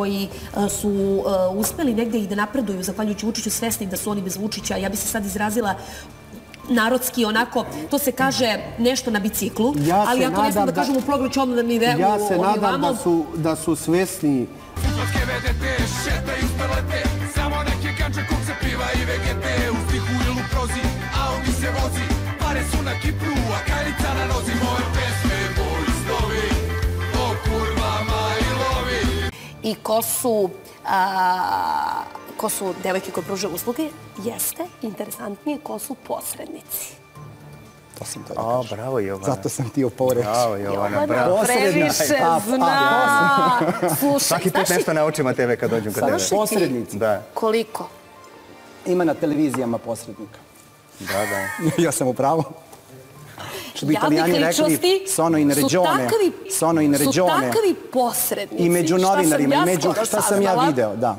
Koji a, su a, uspeli negde i da napreduju, zahvaljujući Vučiću, svesni da su oni bez Vučića, ja bi se sad izrazila narodski onako, to se kaže nešto na biciklu, Ja ali ako ne nadam da da- kažem u programu će onda da mi veruju Ja se nadam da su, da su svesni. Fudbalske vedete, šetaju starlete Samo neke kanče kukce piva i vegete U stihu ili u prozi, Audi se vozi. Pare su na Kipru, a kajlica na nozi. Moje pesme, I ko su, a, ko su devojke koje pružaju usluge, jeste interesantnije ko su posrednici. To sam to O, bravo Jovana. Zato sam ti oporeći. Bravo Jovana, Jovana bravo. previše A, a, zna. Slušaj, Svaki put nešto naučim od tebe kad dođem kod tebe. Posrednici. Da, Koliko? Ima na televizijama posrednika. da, da. (laughs) ja sam u pravu. Što bi italijani rekli, sono in su regione. takvi, Sono in su regione. takvi posrednici. I među novinarima, ja i među šta sam ja video, da.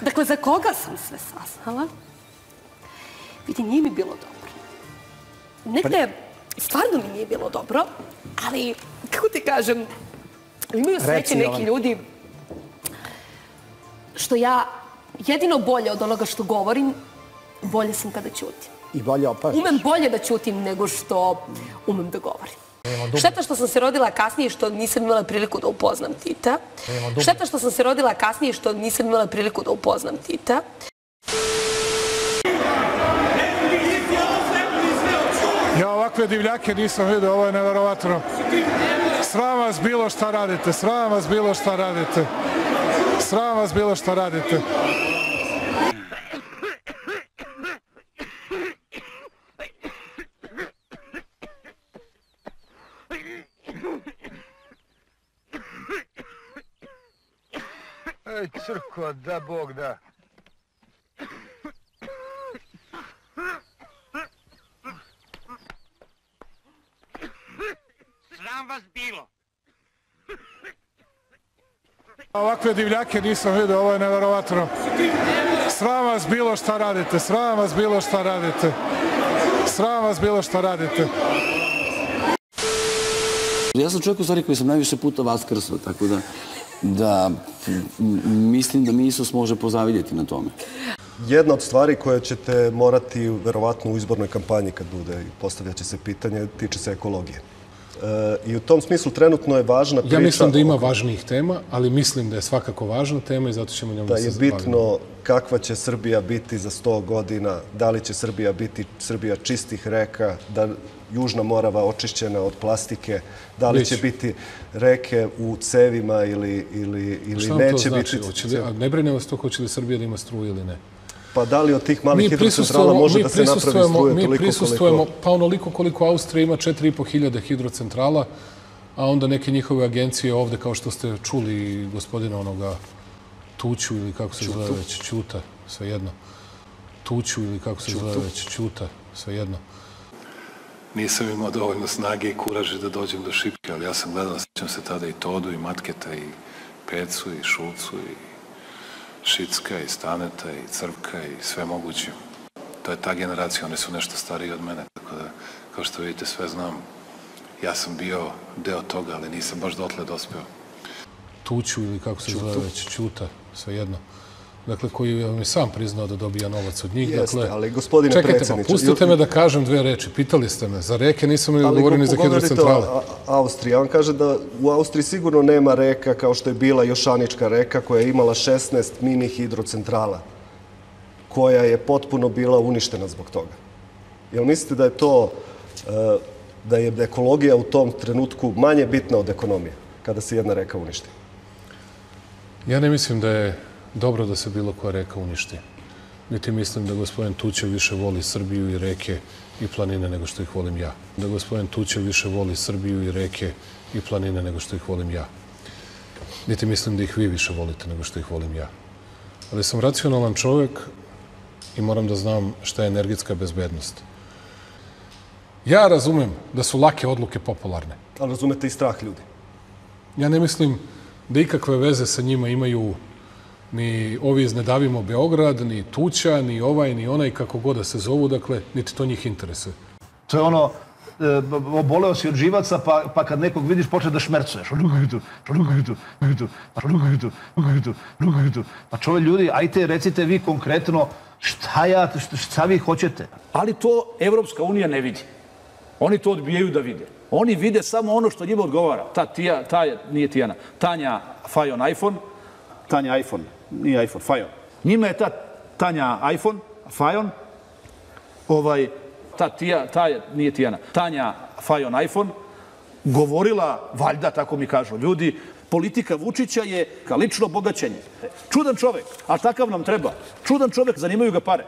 Dakle, za koga sam sve saznala? Vidi, nije mi bilo dobro. Negde, stvarno mi nije bilo dobro, ali, kako ti kažem, imaju sreće neki ljudi što ja jedino bolje od onoga što govorim, bolje sam kada ćutim. I bolje opažiš. Umem bolje da ćutim nego što umem da govorim. Šteta što sam se rodila kasnije što nisam imala priliku da upoznam Tita. Šteta što sam se rodila kasnije što nisam imala priliku da upoznam Tita. Ja ovakve divljake nisam vidio, ovo je neverovatno. Sram vas bilo šta radite, sram vas bilo šta radite. Sram vas bilo šta radite. Ej, crko, da Bog da. Sram vas bilo. Ovakve divljake nisam vidio, ovo je neverovatno. Sram vas bilo šta radite, sram vas bilo šta radite. Sram vas bilo šta radite. Ja sam čovjek u stvari koji sam najviše puta vaskrsao, tako da, da mislim da mi Isus može pozavidjeti na tome. Jedna od stvari koje ćete morati verovatno u izbornoj kampanji kad bude i postavljat će se pitanje, tiče se ekologije. I u tom smislu trenutno je važna priča... Ja mislim da ima važnijih tema, ali mislim da je svakako važna tema i zato ćemo njom da da se je bavimo. bitno kakva će Srbija biti za 100 godina, da li će Srbija biti Srbija čistih reka, da Južna Morava očišćena od plastike, da li će biti reke u cevima ili, ili, ili Šta vam to neće znači? biti... Hoće li, a ne brine vas to hoće li Srbija da ima struju ili ne? Pa da li od tih malih hidrocentrala može da se napravi struje mi toliko koliko... pa onoliko koliko Austrija ima 4.500 hidrocentrala, a onda neke njihove agencije ovde, kao što ste čuli gospodina onoga Tuću ili kako se zove već, Ćuta, svejedno. Tuću ili kako se zove već, Ćuta, svejedno. Nisam imao dovoljno snage i kuraže da dođem do Šipke, ali ja sam gledao, sjećam se tada i Todu, i Matketa, i Pecu, i Šulcu, i Šicka, i Staneta, i Crvka, i sve moguće. To je ta generacija, oni su nešto stariji od mene, tako da, kao što vidite, sve znam. Ja sam bio deo toga, ali nisam baš dotle dospeo. Tuću ili kako se zove već, Ćuta, svejedno. Dakle, koji vam je sam priznao da dobija novac od njih. Jeste, dakle, ali gospodine čekajte, pa, predsjedniče, pustite me da kažem dve reči. Pitali ste me, za reke nisam ni Ali govorio ni za hidrocentrale. A- Austrija, on kaže da u Austriji sigurno nema reka kao što je bila Jošanička reka koja je imala 16 mini hidrocentrala koja je potpuno bila uništena zbog toga. Jel mislite da je to e, da je ekologija u tom trenutku manje bitna od ekonomije kada se jedna reka uništi? Ja ne mislim da je dobro da se bilo koja reka uništi. Niti mislim da gospodin Tućev više voli Srbiju i reke i planine nego što ih volim ja. Da gospodin Tućev više voli Srbiju i reke i planine nego što ih volim ja. Niti mislim da ih vi više volite nego što ih volim ja. Ali sam racionalan čovek i moram da znam šta je energetska bezbednost. Ja razumem da su lake odluke popularne. Ali razumete i strah ljudi. Ja ne mislim da ikakve veze sa njima imaju ni ovi iz Ne davimo Beograd, ni Tuća, ni ovaj, ni onaj, kako god da se zovu, dakle, niti to njih interesuje. To je ono, e, oboleo si od živaca, pa, pa kad nekog vidiš počne da šmercuješ. Pa čove ljudi, ajte recite vi konkretno šta, ja, šta, vi hoćete. Ali to Evropska unija ne vidi. Oni to odbijaju da vide. Oni vide samo ono što njima odgovara. Ta, tija, ta nije Tijana, Tanja Fajon iPhone. Tanja iPhone, nije iPhone, Fajon. Njima je ta Tanja iPhone, Fajon, ovaj, ta, tija, ta je, nije Tijana, Tanja Fajon iPhone, govorila, valjda, tako mi kažu ljudi, politika Vučića je ka lično bogaćenje. Čudan čovek, a takav nam treba. Čudan čovek, zanimaju ga pare.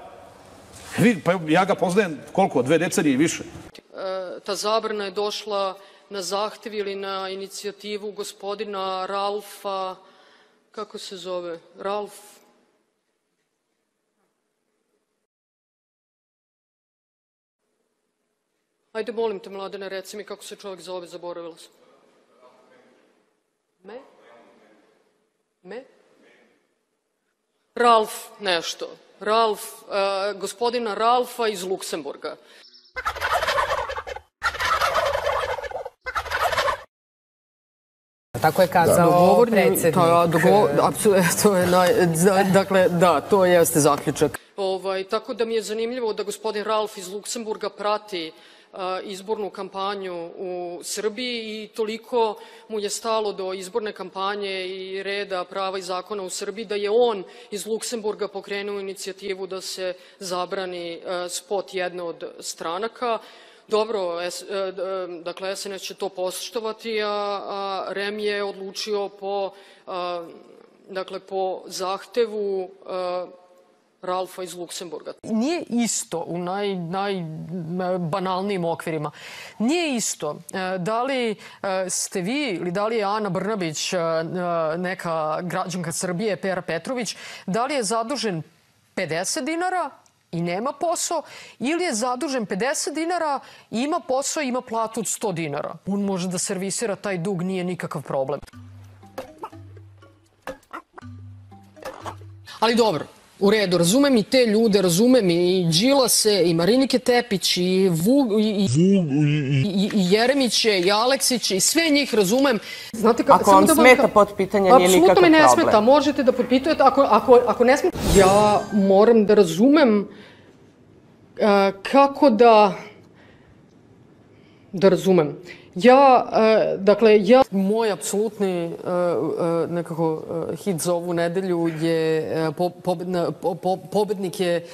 Vi, pa ja ga poznajem koliko, dve decenije i više. E, ta zabrana je došla na zahtev ili na inicijativu gospodina Ralfa, kako se zove, Ralf, Ajde, molim te, mladene, reci mi kako se čovjek zove, zaboravila sam. Me? Me? Ralf nešto. Ralf, e, gospodina Ralfa iz Luksemburga. Tako je kazao Dogovorni- predsjednik. To, dogo, apsolutno, (laughs) to je naj, da- dakle, da, to jeste zaključak. Ovaj, tako da mi je zanimljivo da gospodin Ralf iz Luksemburga prati a, izbornu kampanju u Srbiji i toliko mu je stalo do izborne kampanje i reda prava i zakona u Srbiji da je on iz Luksemburga pokrenuo inicijativu da se zabrani a, spot jedne od stranaka. Dobro, es, e, e, dakle, SNS će to poštovati, a, a REM je odlučio po, a, dakle, po zahtevu a, Ralfa iz Luksemburga. Nije isto u naj, najbanalnijim okvirima. Nije isto e, da li e, ste vi ili da li je Ana Brnabić, e, neka građanka Srbije, Pera Petrović, da li je zadužen 50 dinara i nema posao, ili je zadužen 50 dinara, ima posao i ima platu od 100 dinara. On može da servisira taj dug, nije nikakav problem. Ali dobro, u redu, razumem i te ljude, razumem i Đilase, i Marinike Tepić, i, Vug, i, i, i, i Jeremiće, i Aleksiće, i sve njih razumem. Znate Ako samo vam da smeta ka- potpitanje, nije Apsolutno nikakav me ne problem. smeta, možete da potpitujete ako, ako, ako ne smeta. Ja moram da razumem e, kako da da razumem. Ja, e, dakle, ja... Moj apsolutni e, e, nekako hit za ovu nedelju je po, pobedna, po, po, pobednik je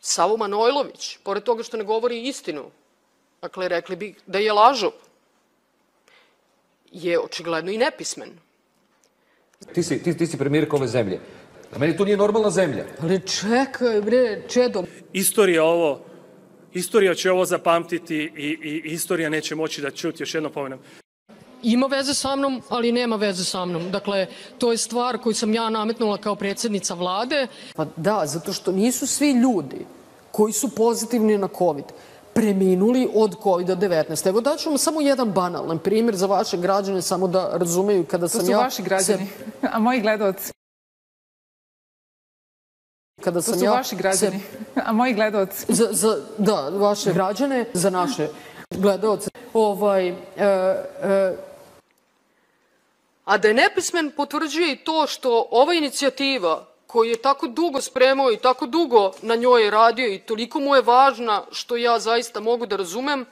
Savo Manojlović, pored toga što ne govori istinu, dakle, rekli bi da je lažov, je očigledno i nepismen. Ti si, ti, ti si premijerka ove zemlje. Da meni to nije normalna zemlja. Ali čekaj, bre, Čedo. Istorija ovo, istorija će ovo zapamtiti i, i istorija neće moći da čuti, još jedno pomenem. Ima veze sa mnom, ali nema veze sa mnom. Dakle, to je stvar koju sam ja nametnula kao predsjednica vlade. Pa da, zato što nisu svi ljudi koji su pozitivni na COVID preminuli od COVID-19. Evo daću vam samo jedan banalan primjer za vaše građane, samo da razumeju kada To sam su ja... vaši građani, a moji gledalci. Kada To sam su ja vaši građani, a moji gledalci. (laughs) Za, za, da, vaše građane, za naše gledalce. Ovaj, e, e, a da je nepismen potvrđuje i to što ova inicijativa koju je tako dugo spremao i tako dugo na njoj je radio i toliko mu je važna što ja zaista mogu da razumem,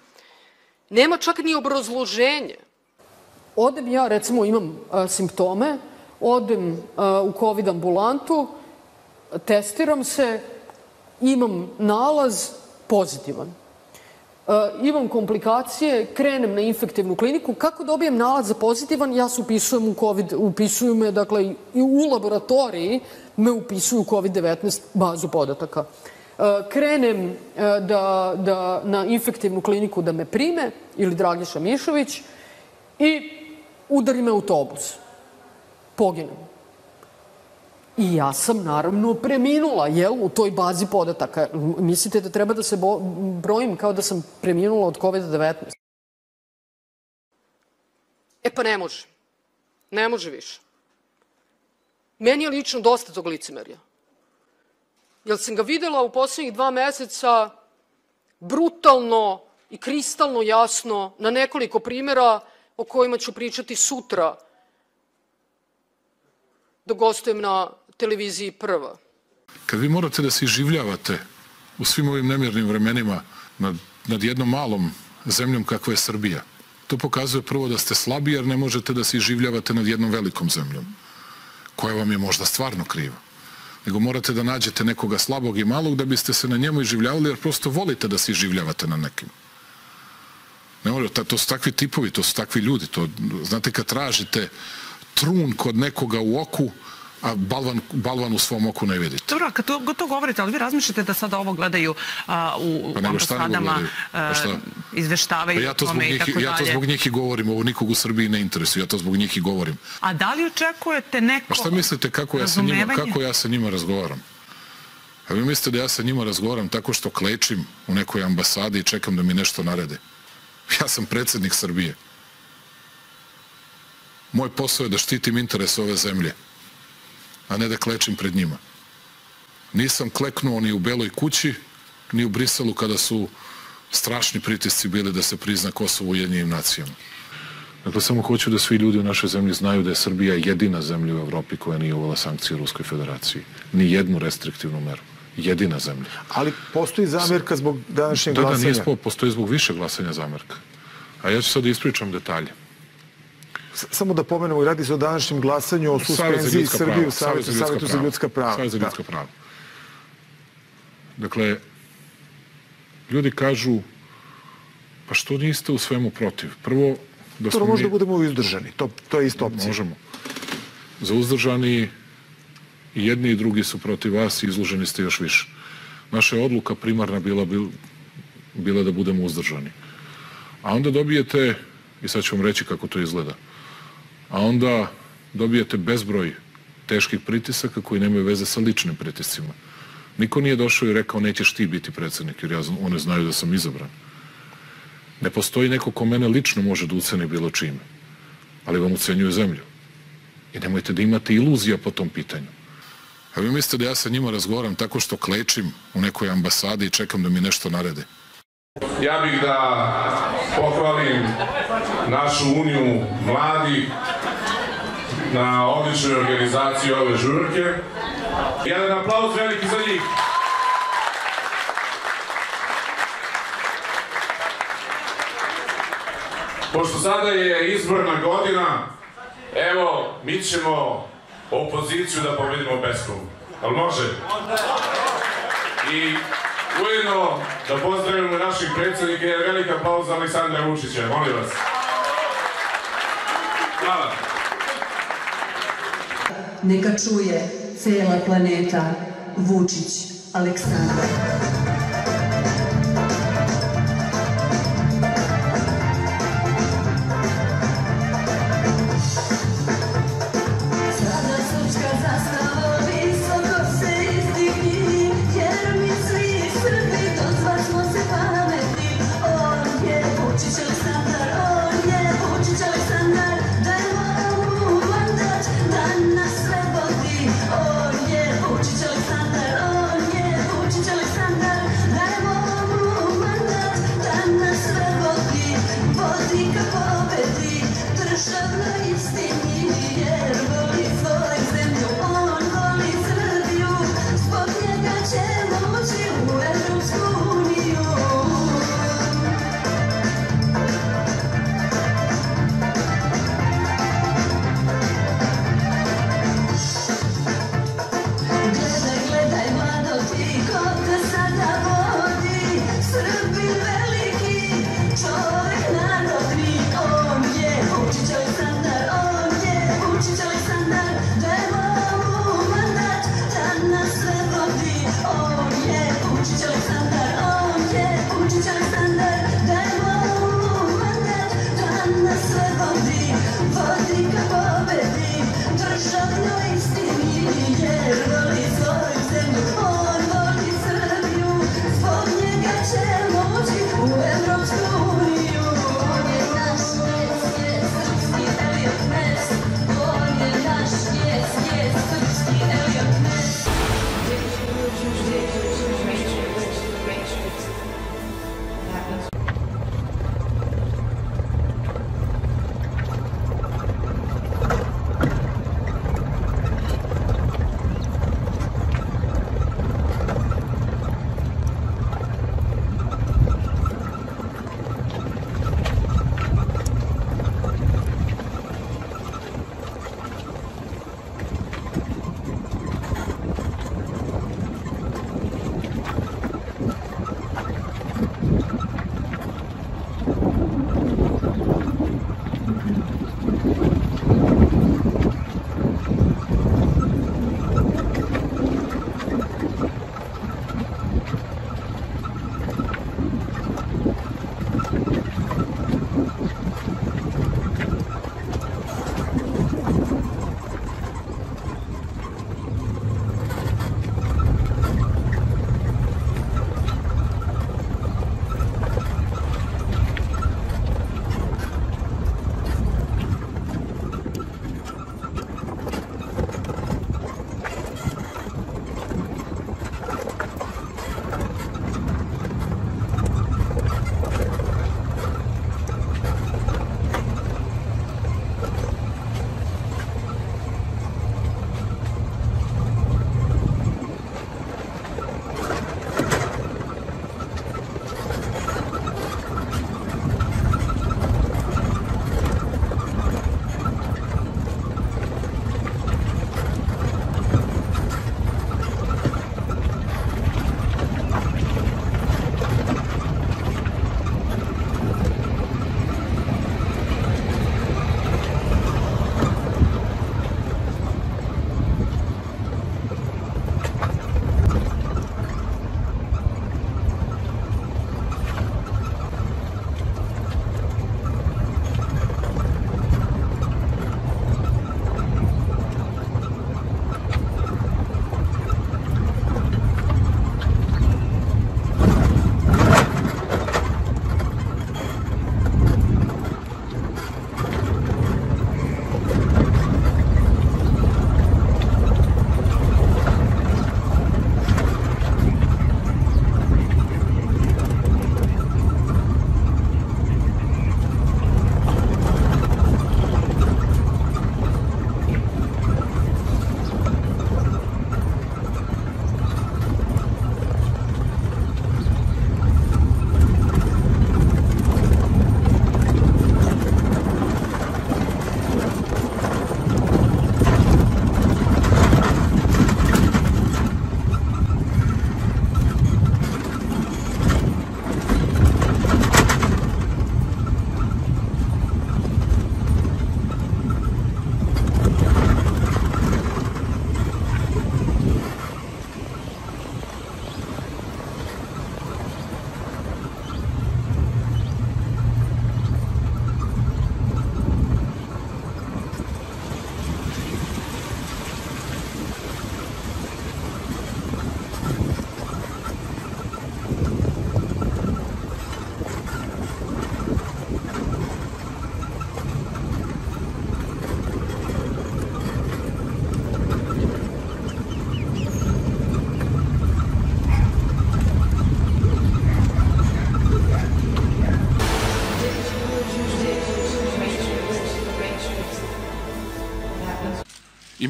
nema čak ni obrazloženje. Odem ja, recimo, imam a, simptome, odem a, u COVID ambulantu, testiram se, imam nalaz pozitivan. E, imam komplikacije, krenem na infektivnu kliniku. Kako dobijem nalaz za pozitivan? Ja se upisujem u COVID, upisuju me, dakle, i u laboratoriji me upisuju u COVID-19 bazu podataka. E, krenem e, da, da, na infektivnu kliniku da me prime, ili Dragiša Mišović, i udari me autobus. Poginem. I ja sam naravno preminula, jel, u toj bazi podataka. Mislite da treba da se brojim kao da sam preminula od COVID-19? E pa ne može. Ne može više. Meni je lično dosta tog licemerja. Jer sam ga videla u poslednjih dva meseca brutalno i kristalno jasno na nekoliko primjera o kojima ću pričati sutra da gostujem na televiziji Prva. Kad vi morate da se iživljavate u svim ovim nemirnim vremenima nad, nad jednom malom zemljom kakva je Srbija, to pokazuje prvo da ste slabi jer ne možete da se iživljavate nad jednom velikom zemljom, koja vam je možda stvarno kriva. Nego morate da nađete nekoga slabog i malog da biste se na njemu iživljavali jer prosto volite da se iživljavate na nekim. Ne može, to su takvi tipovi, to su takvi ljudi. To, znate, kad tražite trun kod nekoga u oku, a balvan, balvan u svom oku ne vidite. Dobro, kad to, to govorite, ali vi razmišljate da sada ovo gledaju a, u Pa ambasadama? Pa izveštavaju Pa ja to, tome i tako ja to dalje. zbog njih i govorim, ovo nikog u Srbiji ne interesuje, ja to zbog njih i govorim. A da li očekujete neko A šta mislite kako ja, sa njima, kako ja sa njima razgovaram? A vi mislite da ja sa njima razgovaram tako što klečim u nekoj ambasadi i čekam da mi nešto narede? Ja sam predsednik Srbije. Moj posao je da štitim interes ove zemlje, a ne da klečim pred njima. Nisam kleknuo ni u Beloj kući, ni u Briselu kada su strašni pritisci bili da se prizna Kosovo u jednjim nacijama. Dakle, samo hoću da svi ljudi u našoj zemlji znaju da je Srbija jedina zemlja u Evropi koja nije uvela sankcije Ruskoj federaciji. Ni jednu restriktivnu meru. Jedina zemlja. Ali postoji zamjerka zbog današnjeg Da, da, glasanja. nije spo, postoji zbog više glasanja zamerka. A ja ću sad da ispričam detalje. Samo da pomenemo, radi se o današnjem glasanju o suspenziji Srbije u Savetu za ljudska prava. Savez za Da. ljudska prava. Dakle, ljudi kažu, pa što niste u svemu protiv? Prvo, da To smo možda mi... budemo izdržani, to, to je isto opcija. Možemo. Za uzdržani i jedni i drugi su protiv vas i izloženi ste još više. Naša je odluka primarna bila, bil, bila da budemo uzdržani. A onda dobijete, i sad ću vam reći kako to izgleda, a onda dobijete bezbroj teških pritisaka koji nemaju veze sa ličnim pritiscima. Niko nije došao i rekao nećeš ti biti predsednik, jer ja, one znaju da sam izabran. Ne postoji neko ko mene lično može da uceni bilo čime, ali vam ucenjuje zemlju. I nemojte da imate iluzija po tom pitanju. A vi mislite da ja sa njima razgovaram tako što klečim u nekoj ambasadi i čekam da mi nešto narede? Ja bih da pohvalim našu uniju mladih na odličnoj organizaciji ove žurke. Jedan aplauz veliki za njih. Pošto sada je izborna godina, evo, mi ćemo opoziciju da pobedimo peskom. Ali može? I ujedno da pozdravimo naših predsjednika, jedan veliki aplauz za Aleksandra Vučića, molim vas. Hvala. Neka čuje cela planeta Vučić Aleksandar.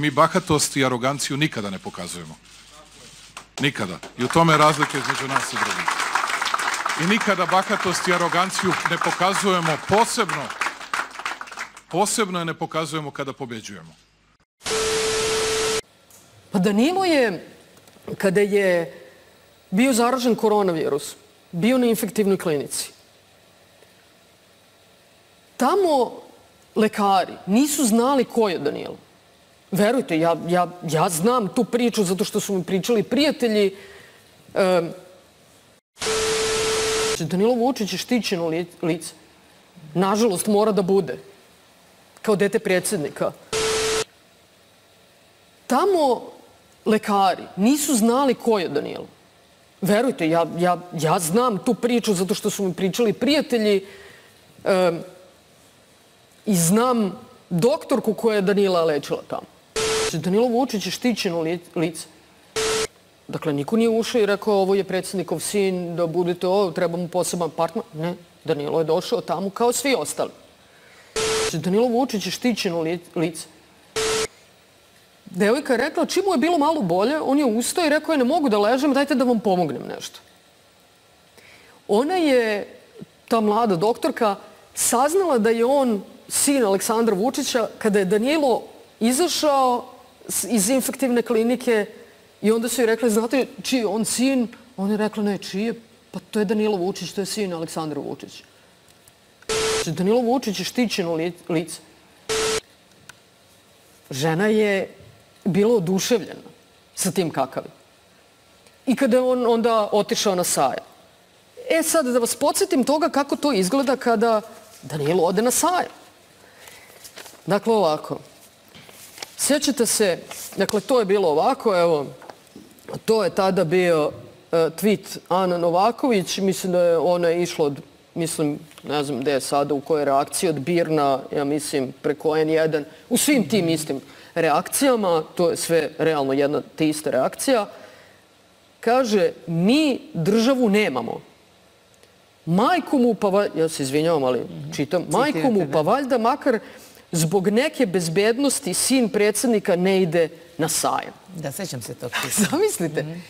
Mi bahatost i aroganciju nikada ne pokazujemo. Nikada. I u tome je razlika između nas i drugih. I nikada bahatost i aroganciju ne pokazujemo posebno, posebno je ne pokazujemo kada pobeđujemo. Pa Danilo je, kada je bio zaražen koronavirus, bio na infektivnoj klinici. Tamo lekari nisu znali ko je Danilo. Verujte, ja, ja, ja znam tu priču zato što su mi pričali prijatelji. Um, Danilo Vučić je štićeno li- lice. Nažalost, mora da bude. Kao dete predsjednika. Tamo lekari nisu znali ko je Danilo. Verujte, ja, ja, ja znam tu priču zato što su mi pričali prijatelji um, i znam doktorku koja je Danila lečila tamo. Danilo Vučić je štićeno li- lice. Dakle, niko nije ušao i rekao ovo je predsjednikov sin, da budete ovo, treba mu poseban apartman. Ne, Danilo je došao tamo kao svi ostali. Danilo Vučić je štićeno li- lice. Devojka je rekla, čim mu je bilo malo bolje, on je ustao i rekao je, ne mogu da ležem, dajte da vam pomognem nešto. Ona je, ta mlada doktorka, saznala da je on sin Aleksandra Vučića kada je Danilo izašao iz infektivne klinike i onda su joj rekli, znate čiji je on sin? Ona je rekla, ne, čiji je? Pa to je Danilo Vučić, to je sin Aleksandra Vučića. Danilo Vučić je štićeno li- lice. Žena je bila oduševljena sa tim kakavim. I kada je on onda otišao na sajam. E sad da vas podsjetim toga kako to izgleda kada Danilo ode na sajam. Dakle ovako. Sjećate se, dakle to je bilo ovako, evo, to je tada bio uh, tweet Ana Novaković, mislim da je ona išla od, mislim, ne znam gde je sada, u kojoj reakciji, od Birna, ja mislim, preko N1, u svim tim istim reakcijama, to je sve realno jedna te ista reakcija, kaže, mi državu nemamo. Majku mu, pa ja se izvinjavam, ali čitam, majku mu, pa valjda makar zbog neke bezbednosti sin predsjednika ne ide na sajam. Da, sećam se tog. (laughs) Zamislite,